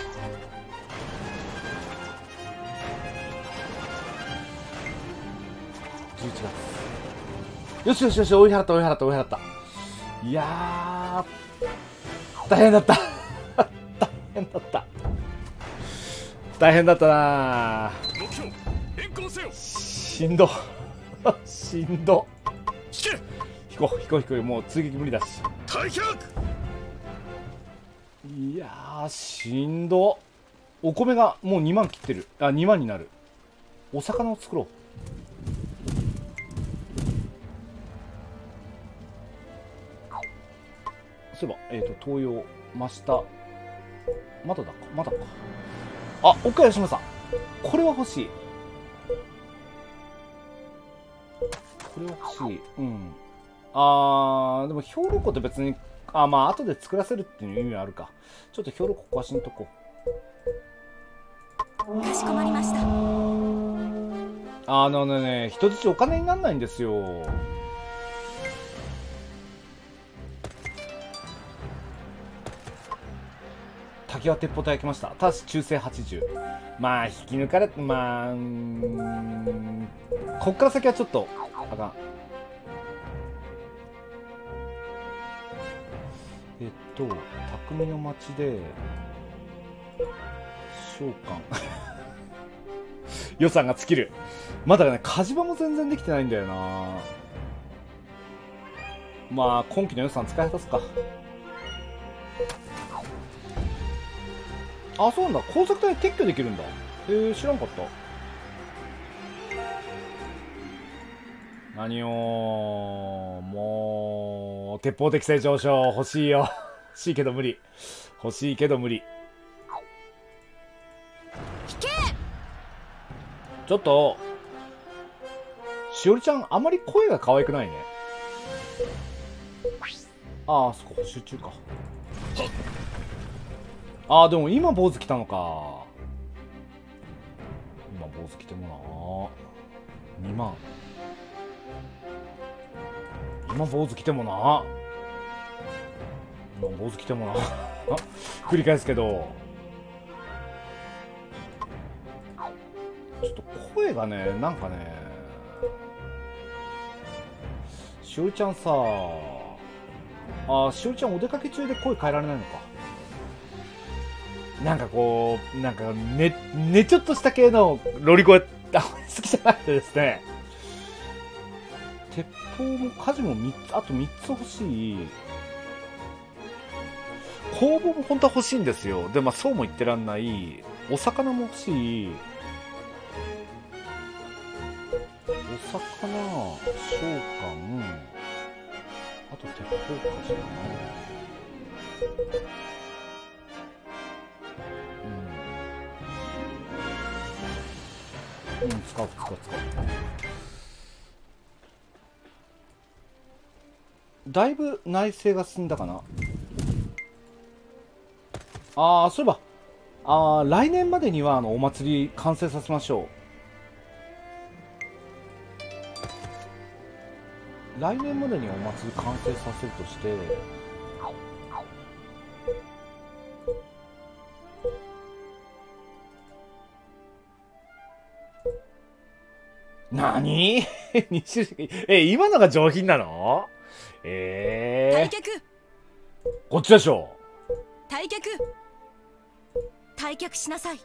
11月。よしよしよし追い払った追い払った追い払った。いや大変だった。大変だった。大変だったなしんど。しんど。引こう引こう引こう。もう追撃無理だし。いやしんど。お米がもう2万切ってる。あ2万になる。お魚を作ろう。そういえばえっ、と東洋真下まだだか？まだか。あ岡吉村さんこれは欲しい。これは欲しい。うん。あーでも兵糧庫って別にあまあ後で作らせるっていう意味はあるか。ちょっと兵糧庫壊しんとこかしこまりました。あのね人質お金になんないんですよ滝は鉄砲隊焼きました。ただし中性80まあ引き抜かれまあこっから先はちょっとあかん。えっと匠の町で召喚。予算が尽きる。まだね火事場も全然できてないんだよな。まあ今期の予算使い果たすか。あそうなんだ。工作隊撤去できるんだ。へえ知らんかった。何よもう鉄砲適正上昇欲しいよ。欲しいけど無理。欲しいけど無理。引けちょっと、しおりちゃん、あまり声が可愛くないね。ああ、そこ、集中か。はああ、でも今、坊主来たのか。今、坊主来てもな。2万。今、坊主来てもな。今、坊主来てもな。繰り返すけど。ちょっと声がね、なんかね、しおりちゃんさ、あ、しおりちゃんお出かけ中で声変えられないのか。なんかこう、なんかね、ねちょっとした系のロリ声、あんまり好きじゃなくてですね、鉄砲も火事も3つ、あと3つ欲しい。工房も本当は欲しいんですよ。で、まあそうも言ってらんない。お魚も欲しい。お魚、召喚、あと鉄砲火事かな。うん、使う使う使う。だいぶ内政が進んだかな。ああそういえばああ来年までにはあのお祭り完成させましょう。来年までにお祭り完成させるとして何？二種類え今のが上品なの？ええ退却こっちでしょ。退却退却しなさい。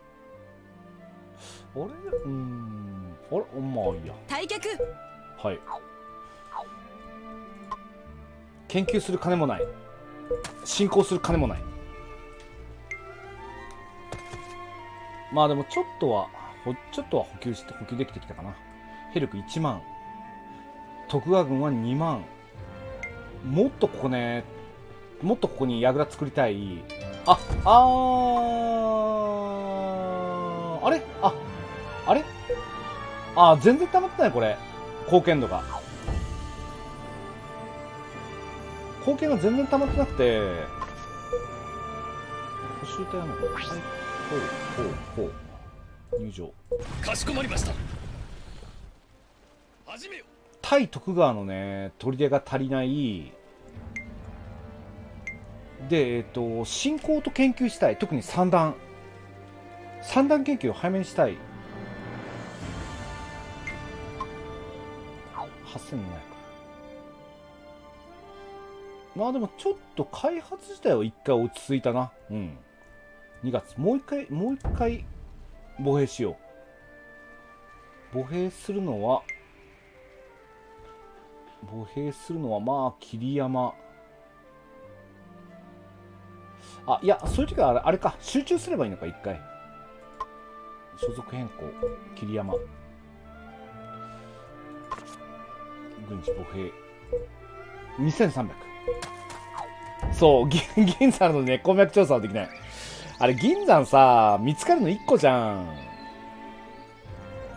あれ？うーん。あれ？まあいいや。退却はい。研究する金もない。進行する金もない。まあでもちょっとはほちょっとは補給して補給できてきたかな兵力1万。徳川軍は2万。もっとここね。もっとここに櫓作りたい。あああれ？ああれ？あ全然溜まってないこれ。貢献度が。貢献が全然溜まってなくて。補修隊なのかはい。ほうほうほう。入場。かしこまりました。対徳川のね砦が足りない。でえっ、と進行と研究したい。特に三段。三段研究を早めにしたい。8700まあでもちょっと開発自体は一回落ち着いたな。うん。2月。もう一回もう一回歩兵しよう。歩兵するのは歩兵するのはまあ桐山。あいやそういう時はあれあれか。集中すればいいのか一回。所属変更。桐山。軍事歩兵2300そう 銀銀山のね鉱脈調査はできない。あれ銀山さ見つかるの1個じゃん。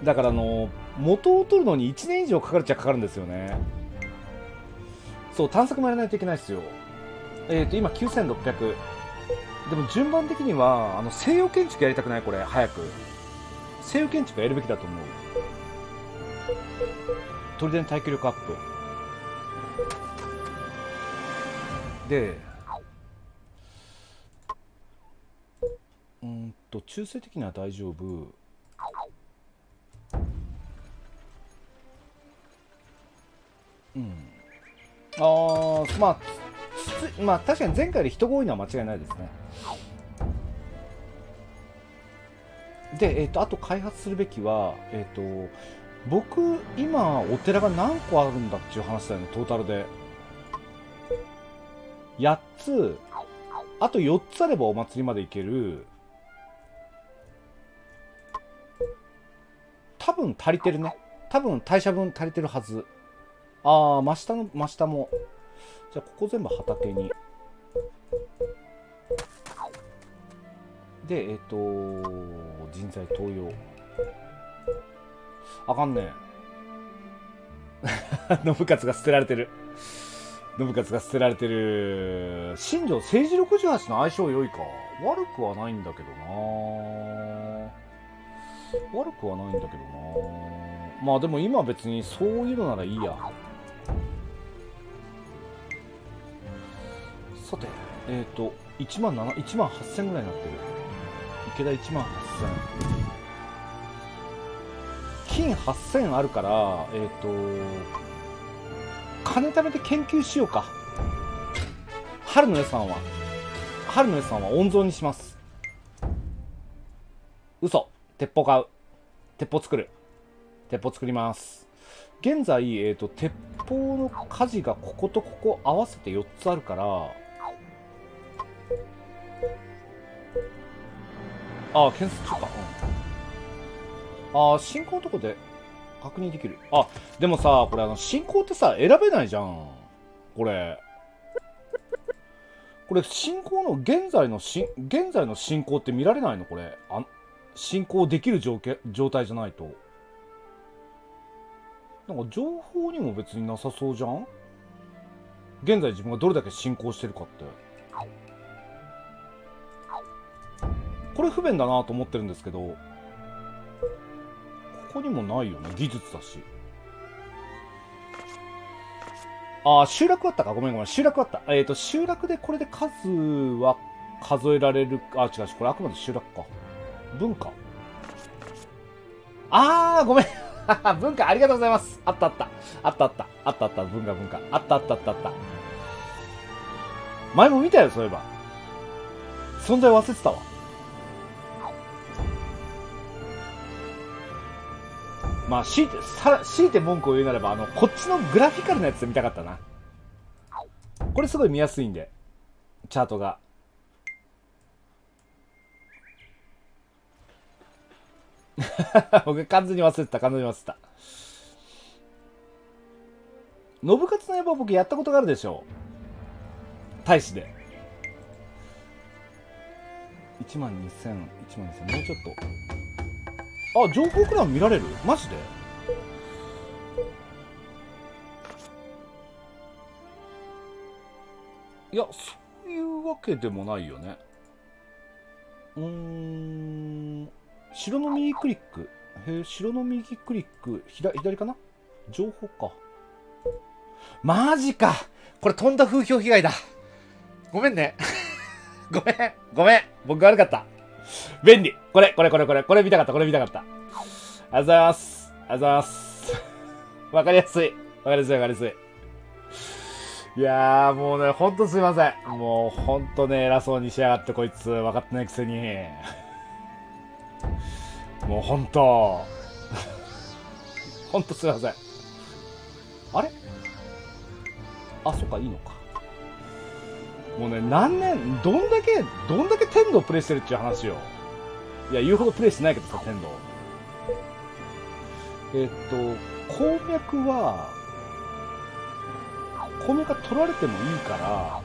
だからあの元を取るのに1年以上かかるっちゃかかるんですよね。そう探索もやらないといけないですよ。えっ、ー、と今9600でも順番的にはあの西洋建築やりたくない？これ早く。西洋建築やるべきだと思う。砦の耐久力アップ。でうんと中性的には大丈夫。うん。ああまあまあ確かに前回より人が多いのは間違いないですね。で、えーと、あと開発するべきは、えーと、僕今お寺が何個あるんだっていう話だよねトータルで。8つあと4つあればお祭りまで行ける。多分足りてるね。多分代謝分足りてるはず。ああ真下の真下も。じゃあここ全部畑に。でえっ、ー、と人材登用。あかんねえ 信勝が捨てられてる。信勝が捨てられてる。新庄政治68の相性良いか。悪くはないんだけどな。悪くはないんだけどな。まあでも今別にそういうのならいいや。さて。えっ、ー、と1万7 1万8000ぐらいになってる。池田1万8000金8000あるからえっ、ー、と金貯めて研究しようか。春の予算は。春の予算は温存にします。嘘。鉄砲買う。鉄砲作る。鉄砲作ります。現在、えーと、鉄砲の火事がこことここ合わせて4つあるからああ、検出中か。うん。ああ、進行のとこで確認できる。あ、でもさ、これあの、進行ってさ、選べないじゃん。これ。これ進行の現在のし現在の進行って見られないの？これあ進行できる状況状態じゃないとなんか情報にも別になさそうじゃん？現在自分がどれだけ進行してるかってこれ不便だなと思ってるんですけどここにもないよね技術だしああ、集落あったか？ごめんごめん。集落あった。えっ、ー、と、集落でこれで数は数えられる。あ、違う違うこれあくまで集落か。文化。あー、ごめん。文化、ありがとうございます。あったあった。あったあった。あったあった。文化文化。あったあったあったあった。前も見たよ、そういえば。存在忘れてたわ。まあ、強いて、さ、強いて文句を言うならば、あの、こっちのグラフィカルなやつで見たかったな。これすごい見やすいんで、チャートが。僕完全に忘れてた、完全に忘れてた。信勝の野望僕やったことがあるでしょう。大使で。1万2000、1万2000、もうちょっと。あ情報クラン見られる？マジで？いやそういうわけでもないよね。うーん。城の右クリック。へえ城の右クリック。左左かな？情報か。マジか。これ飛んだ風評被害だ。ごめんね。ごめんごめん。僕悪かった。便利。これ、これ、これ、これ、これ見たかった、これ見たかった。ありがとうございます。ありがとうございます。わかりやすい。わかりやすい、わかりやすい。いやー、もうね、ほんとすいません。もう、ほんとね、偉そうにしやがって、こいつ、分かってないくせに。もうほんと。ほんとすいません。あれ？あ、そっか、いいのか。もうね、何年、どんだけ、どんだけ天道プレイしてるっていう話よ。いや、言うほどプレイしてないけどさ、天道。えっと、鉱脈は、鉱脈が取られてもいいから、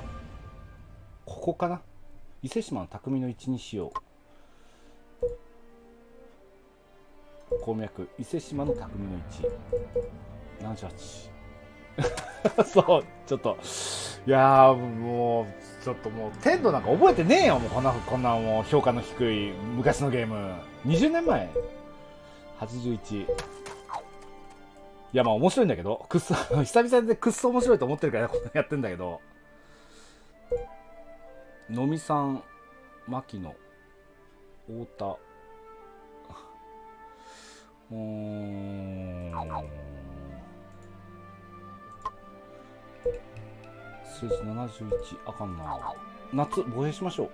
ここかな？伊勢島の匠の一にしよう。鉱脈、伊勢島の匠の一。78。そう、ちょっと、いやもう、ちょっともう、天童なんか覚えてねえよ、もうこんな、こんなもう評価の低い昔のゲーム。20年前 ?81。いや、まあ面白いんだけど、くっそ、久々でくっそ面白いと思ってるから やってんだけど、のみさん、牧野、太田、うーん。数字71あかんな。夏防衛しましょう。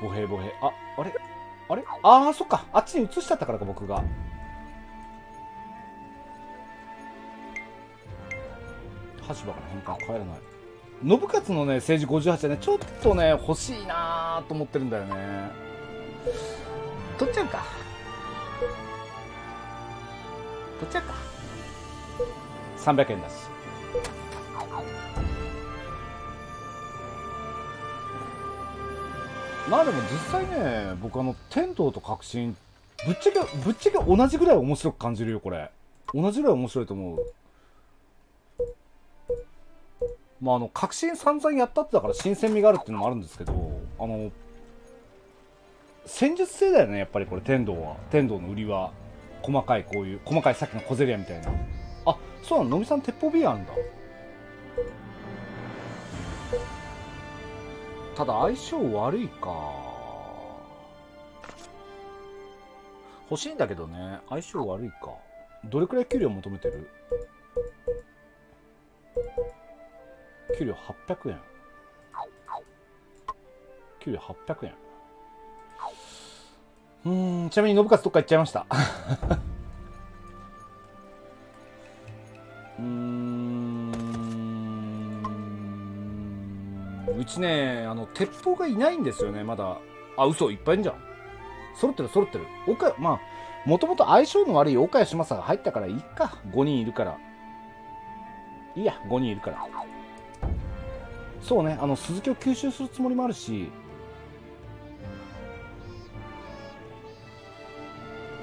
歩兵歩兵ああれ？あれ？ああそっか。あっちに移しちゃったからか僕が。羽柴から返還帰らない。信勝のね政治58はねちょっとね欲しいなと思ってるんだよね。取っちゃうか。取っちゃうか300円だし。まあでも実際ね僕あの天童と革新ぶっちゃけぶっちゃけ同じぐらい面白く感じるよこれ。同じぐらい面白いと思う。まああの革新散々やったってだから新鮮味があるっていうのもあるんですけどあの戦術性だよねやっぱりこれ天童は。天童の売りは。細かいこういう細かいさっきの小競り合いみたいな。あそうなの？のみさん鉄砲ビアあんだ。ただ相性悪いか。欲しいんだけどね。相性悪いか。どれくらい給料求めてる？給料800円。給料800円。うんちなみに信勝どっか行っちゃいました。うん。うちねあの鉄砲がいないんですよねまだ。あ嘘いっぱいいるんじゃん。揃ってる揃ってる。岡まあもともと相性の悪い岡谷島さんが入ったからいいか。5人いるから。いいや5人いるから。そうねあの鈴木を吸収するつもりもあるし。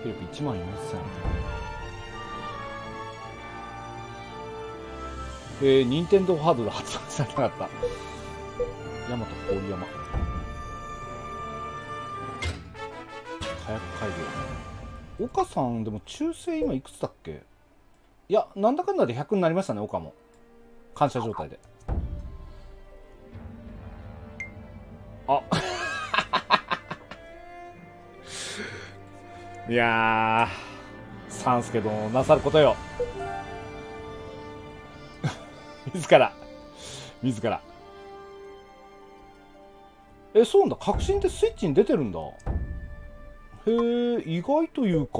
フィリピン1万4000えー、任天堂ハードで発売されなかった。大和郡山。火薬改良。岡さんでも中世今いくつだっけ？いやなんだかんだで100になりましたね岡も。感謝状態で。あいやー三助殿なさることよ。自ら。自ら。えそうなんだ。革新ってスイッチに出てるんだ。へえ意外というか。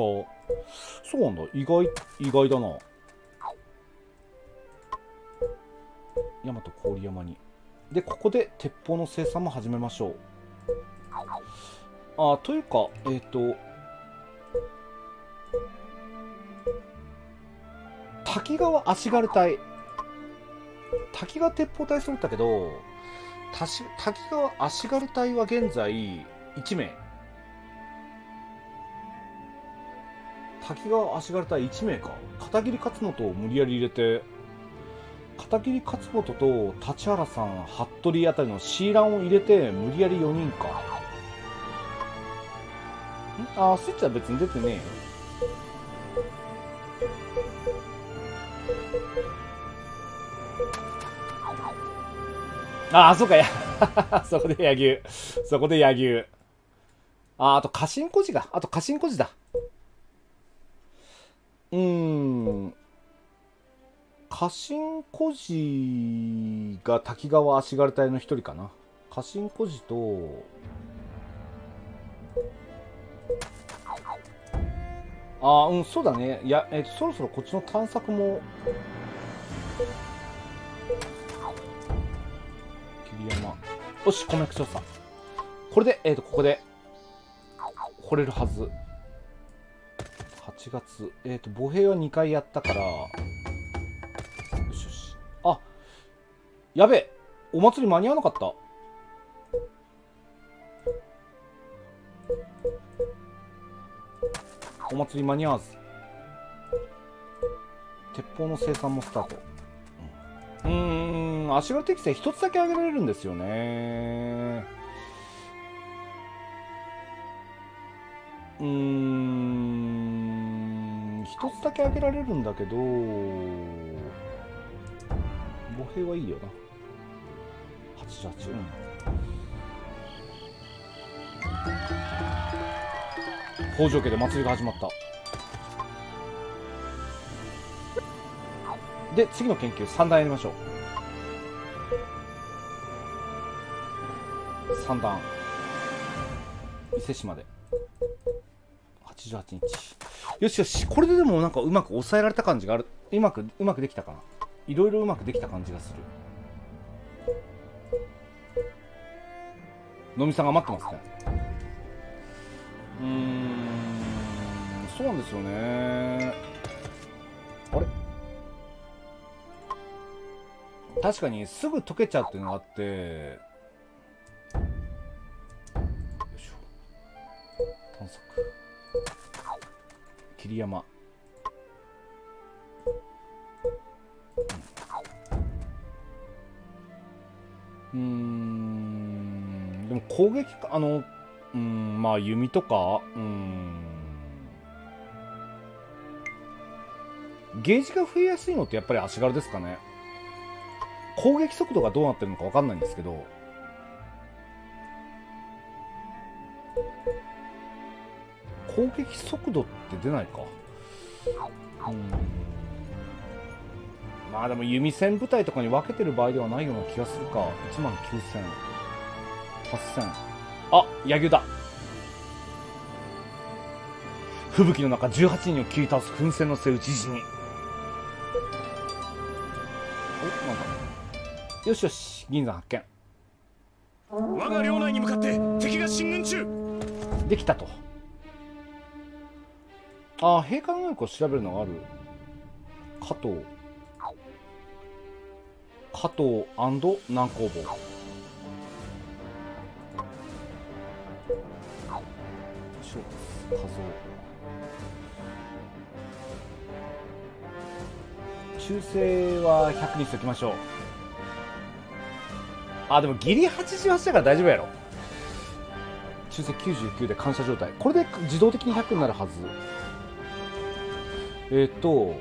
そうなんだ。意外意外だな。大和郡山に。でここで鉄砲の生産も始めましょう。あというかえっ、ー、と滝川足軽隊。滝川鉄砲隊揃ったけど滝川足軽隊は現在1名。滝川足軽隊1名か。片桐勝元を無理やり入れて片桐勝元と立原さん服部あたりのシーランを入れて無理やり4人か。ん？あスイッチは別に出てねえよ。ああ、そうか、や、そこで柳生。そこで柳生。あ、あと、家臣孤児が。あと、家臣孤児だ。うーん。家臣孤児が滝川足軽隊の一人かな。家臣孤児と、ああ、うん、そうだね。いや、え、そろそろこっちの探索も、山。よし、米口調査。これで、えっ、ー、と、ここで、掘れるはず。8月。えっ、ー、と、母兵は2回やったから、よしよし。あ、やべえ。お祭り間に合わなかった。お祭り間に合わず。鉄砲の生産もスタート。うん、うーん足軽適正一つだけ上げられるんですよね。うーん、一つだけ上げられるんだけど、母兵はいいよな。88、うん。北条家で祭りが始まったで次の研究3段やりましょう3段伊勢市まで。88日。よしよし。これででもなんかうまく抑えられた感じがある。うまくうまくできたかな。いろいろうまくできた感じがする。のみさんが待ってますね。うん。そうなんですよね。あれ？確かにすぐ溶けちゃうっていうのがあって探索。桐山。うん。うん。でも攻撃かあのうんまあ弓とかうん。ゲージが増えやすいのってやっぱり足軽ですかね。攻撃速度がどうなってるのか分かんないんですけど。攻撃速度って出ないか。うん。まあでも弓戦部隊とかに分けてる場合ではないような気がするか。1万9000 8000あ柳生だ。吹雪の中18人を切り倒す噴戦の背打ち死に。よしよし銀山発見。我が領内に向かって敵が進軍中。できたとああ閉館能力を調べるのがある。加藤。加藤南工房小画像。中性は100にしときましょう。あでもギリ88だから大丈夫やろ。中性99で感謝状態。これで自動的に100になるはず。えっ、ー、と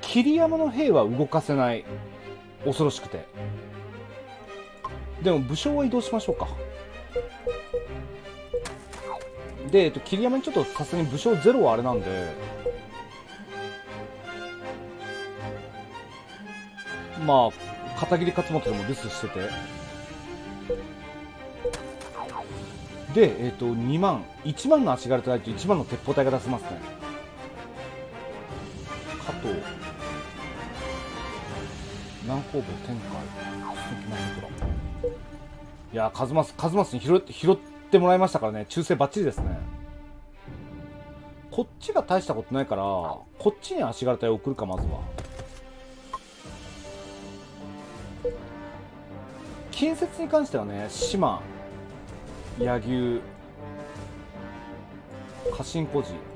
桐山の兵は動かせない。恐ろしくて。でも武将は移動しましょうか。で、えっと、桐山にちょっとさすがに武将ゼロはあれなんで。まあ片桐勝元でも留守してて。で、えっと、2万1万の足軽隊と1万の鉄砲隊が出せますね。南工房展開いやカズマスカズマスに拾って拾ってもらいましたからね。忠誠バッチリですね。こっちが大したことないからこっちに足柄隊を送るかまずは。近接に関してはね島柳生家臣孤児。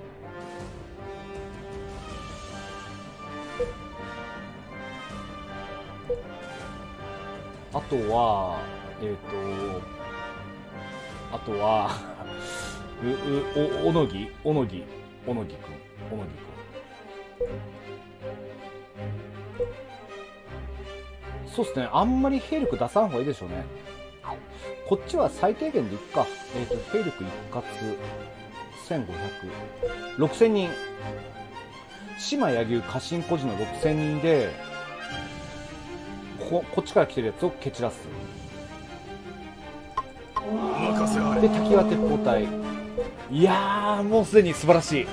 あとは、えっ、ー、と、あとは、う、う、お、おのぎ、おのぎ、おのぎくん、おのぎくん。そうっすね、あんまり兵力出さん方がいいでしょうね。こっちは最低限でいっか。えっ、ー、と、兵力一括、1500、6000人。島柳生家臣孤児の6000人で、ここっちから来てるやつを蹴散らす。で滝川鉄砲隊。いやもうすでに素晴らしい。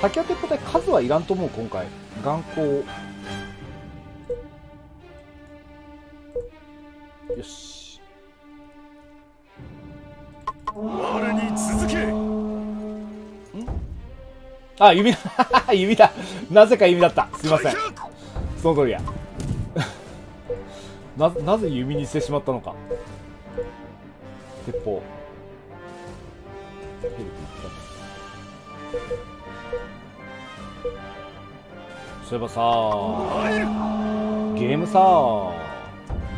滝川鉄砲隊数はいらんと思う今回。眼光よし。我に続け。あ弓 弓だ。なぜか弓だった。すいません。その通りやななぜ弓にしてしまったのか。鉄砲。そういえばさゲームさ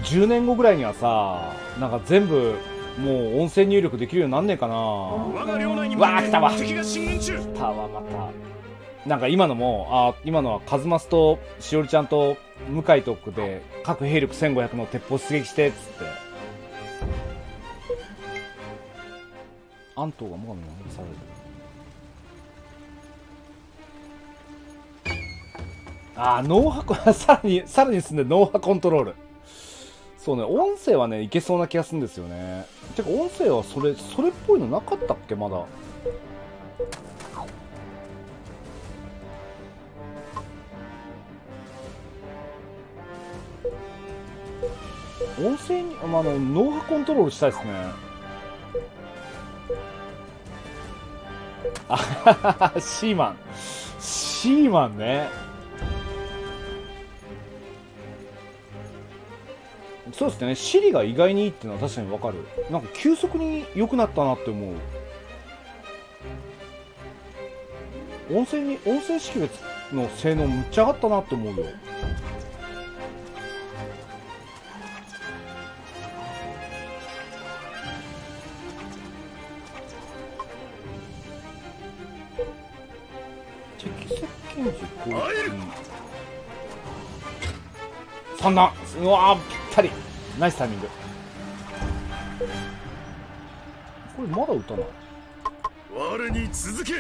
10年後ぐらいにはさなんか全部もう音声入力できるようになんねえかな。わあ来たわ。来たわまたなんか今のも、あ今のはカズマスとしおりちゃんと向井と奥で各兵力1500の鉄砲出撃してっつって。アントがもうにされる。ああ、脳波、さらに、さらに進んで脳波コントロール。そうね、音声はね、いけそうな気がするんですよね。てか、音声はそれ、それっぽいのなかったっけ、まだ。音声に、まあ、の脳波コントロールしたいですね。あはははシーマン。シーマンね。そうですね。シリが意外にいいっていうのは確かにわかる。なんか急速に良くなったなって思う。音声に音声識別の性能むっちゃ上がったなって思うよ。3段うわぴったり。ナイスタイミング。これまだ打たない。我に続け。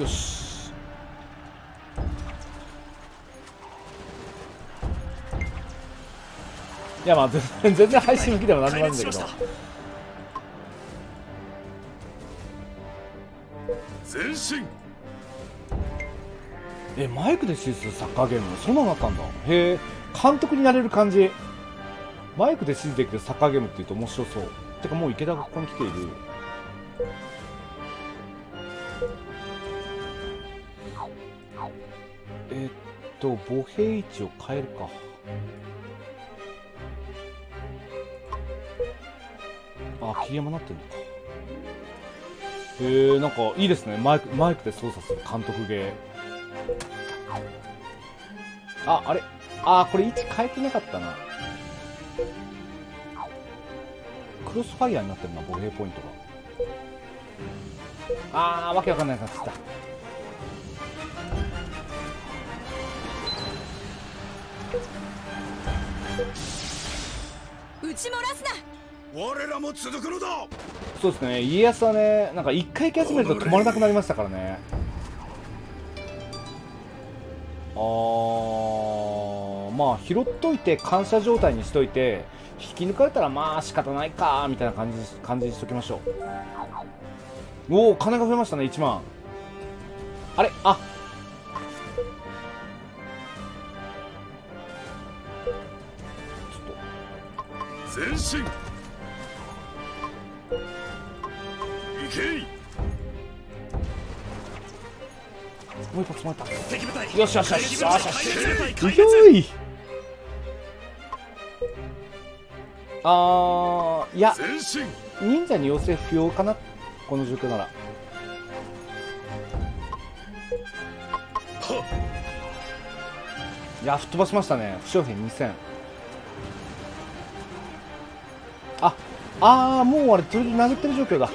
よし。いやまあ全然 全然配信向きでも何でもないんだけど。前進えマイクで指示するサッカーゲームそんなのあったんだ。へえ監督になれる感じ。マイクで指示できるサッカーゲームっていうと面白そう。てかもう池田がここに来ている。えっと母兵位置を変えるか。あ桐山なってるのか。へえ、なんかいいですね。マイクマイクで操作する監督ゲー。ああれ。あこれ位置変えてなかったな。クロスファイヤーになってるなボヘイポイントが。あーわけわかんないなってきた打ち漏らすな。我らも続くのだ。そうですね。家康はねなんか一回行き始めると止まらなくなりましたからねあまあ拾っといて感謝状態にしといて引き抜かれたらまあ仕方ないかみたいな感じ感じにしときましょう。おお金が増えましたね1万。あれあ。ちょっと。前進もう一発もう一発よしよしよしよしよしいあーいや忍者に要請不要かな。この状況なら。いや吹っ飛ばしましたね。負傷兵2000ああーもうあれ鳥で殴ってる状況だ。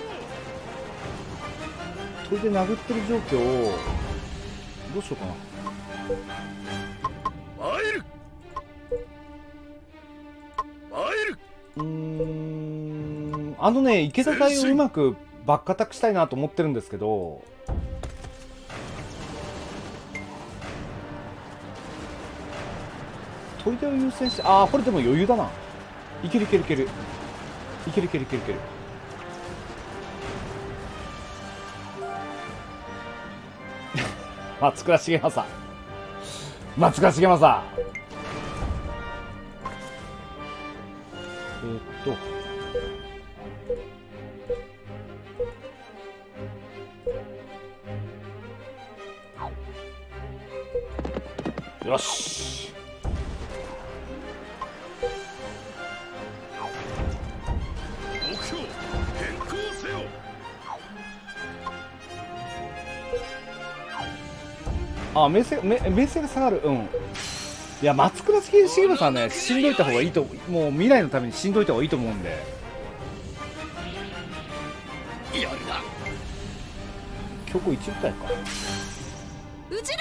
鳥で殴ってる状況をどうしようかな。参る。参る。うーんあのね池田隊をうまくバックアタックしたいなと思ってるんですけど。砦を優先してああこれでも余裕だな。いけるいけるいける。いけるいけるいけるいける松倉重政。松倉重政。えーっと。よし。あ名声め名声が下がる。うん。いや松倉重政さんねしんどいた方がいいともう未来のためにしんどいた方がいいと思うんで。やるな。強行一部隊か。打ち抜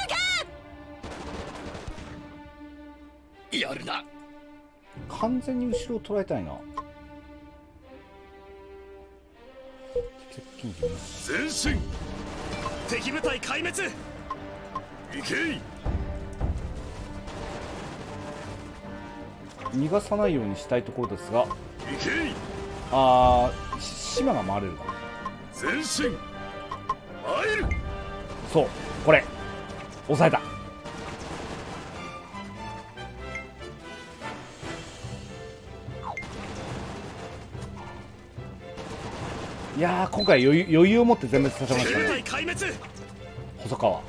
け！やるな。完全に後ろを捉えたいな。前進敵部隊壊滅行け。い逃がさないようにしたいところですが。あーし島が回れるか前進。そうこれ。抑えた。いやー今回余裕余裕を持って全滅させましたね。細川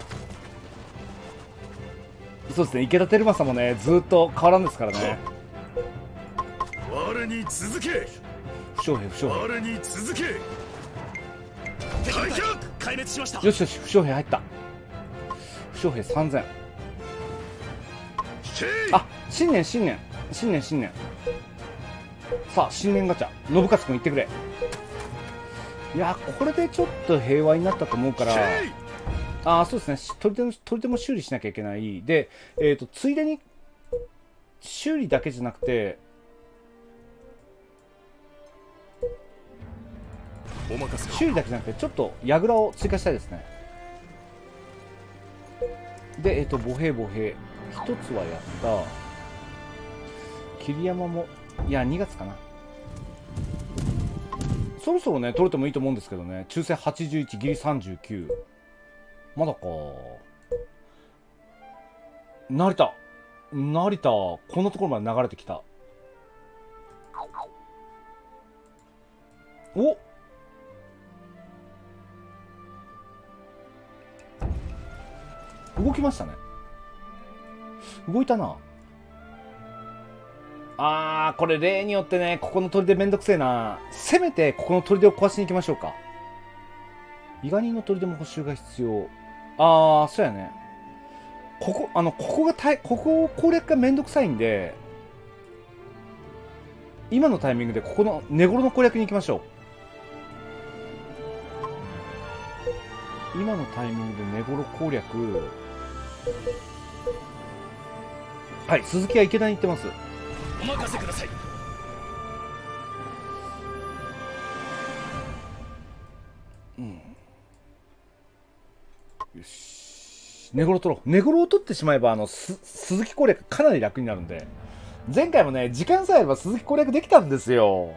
そうですね池田輝政もねずっと変わらんですからね。我に続け。負傷兵負傷兵。我に続け。壊滅しました。よしよし負傷兵入った。負傷兵3000引けいあ新年新年。新年新年。さあ新年ガチャ。信勝君行ってくれ。いやこれでちょっと平和になったと思うからああそうですね。し取り手も取り手も修理しなきゃいけない。で、えー、とついでに修理だけじゃなくてお任せ修理だけじゃなくてちょっと櫓を追加したいですね。でえっ、と歩兵歩兵一つはやった。桐山もいや2月かな。そろそろね取れてもいいと思うんですけどね。抽選81ギリ39まだか成田。成田こんなところまで流れてきた。お動きましたね。動いたな。あーこれ例によってねここの砦めんどくせえな。せめてここの砦を壊しに行きましょうか。伊賀人の砦も補修が必要。ああそうやね。ここあのここがたいここ攻略がめんどくさいんで今のタイミングでここの寝頃の攻略に行きましょう。今のタイミングで寝頃攻略。はい鈴木は池田に行ってます。お任せください。し寝頃取ろう。寝頃を取ってしまえばあの鈴木攻略かなり楽になるんで。前回もね時間さえあれば鈴木攻略できたんですよ。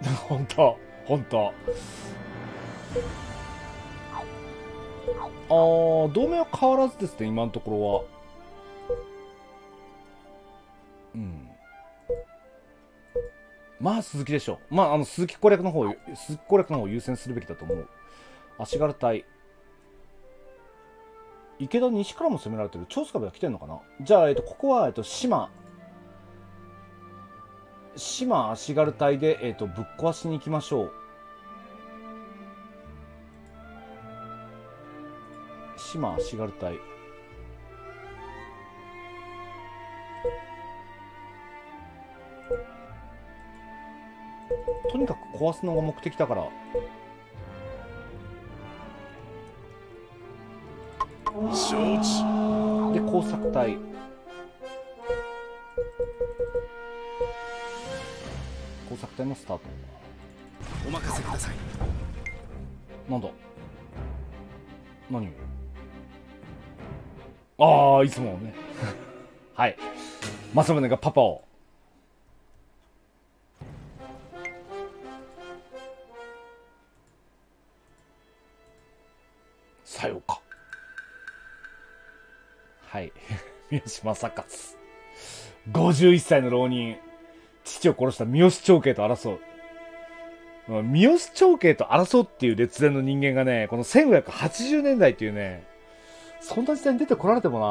本当本当。あー同盟は変わらずですね今のところは。うん。まあ鈴木でしょう。まああの鈴木攻略の方鈴木攻略の方を優先するべきだと思う。足軽隊。池田西からも攻められてる。長塚部は来てんのかな？じゃあ、えっと、ここは、えっと、島。島足軽隊で、えっと、ぶっ壊しに行きましょう。島足軽隊。とにかく壊すのが目的だから。承知。で工作隊。工作隊のスタート。お任せください。なんだ？何ああいつものね。はい。政宗がパパを三好正勝51歳の浪人父を殺した三好長慶と争う三好長慶と争うっていう列伝の人間がね、この1580年代っていうね、そんな時代に出てこられてもな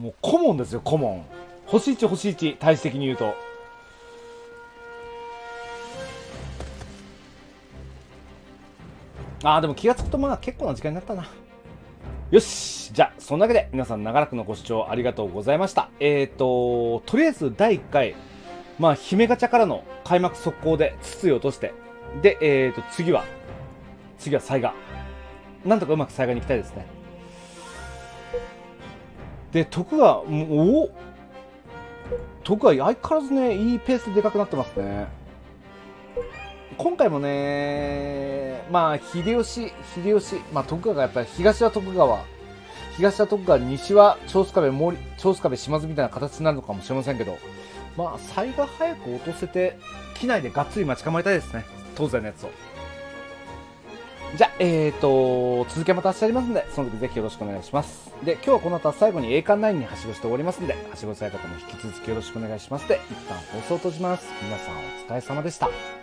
もう顧問ですよ、顧問。星1、星1、体質的に言うと。ああ、でも気がつくとまあ結構な時間になったな。よしじゃあ、そんなわけで皆さん長らくのご視聴ありがとうございました。えっ、ー、と、とりあえず第1回、まあ、姫ガチャからの開幕速攻で筒井落として、で、えっ、ー、と、次は、次は災害。なんとかうまく災害に行きたいですね。で、徳川、お徳川相変わらずね、いいペースででかくなってますね。今回もね、まあ、秀吉、秀吉、まあ、徳川がやっぱり東は徳川、東は徳川、西は長須壁、森、長須壁、島津みたいな形になるのかもしれませんけど、まあ、災が早く落とせて、機内でがっつり待ち構えたいですね。東西のやつを。じゃあ、えーと、続きはまた明日ありますんで、その時ぜひよろしくお願いします。で、今日はこの後は最後に栄冠9にはしごして終わりますんで、はしごされ方も引き続きよろしくお願いしますで、一旦放送を閉じます。皆さんお疲れ様でした。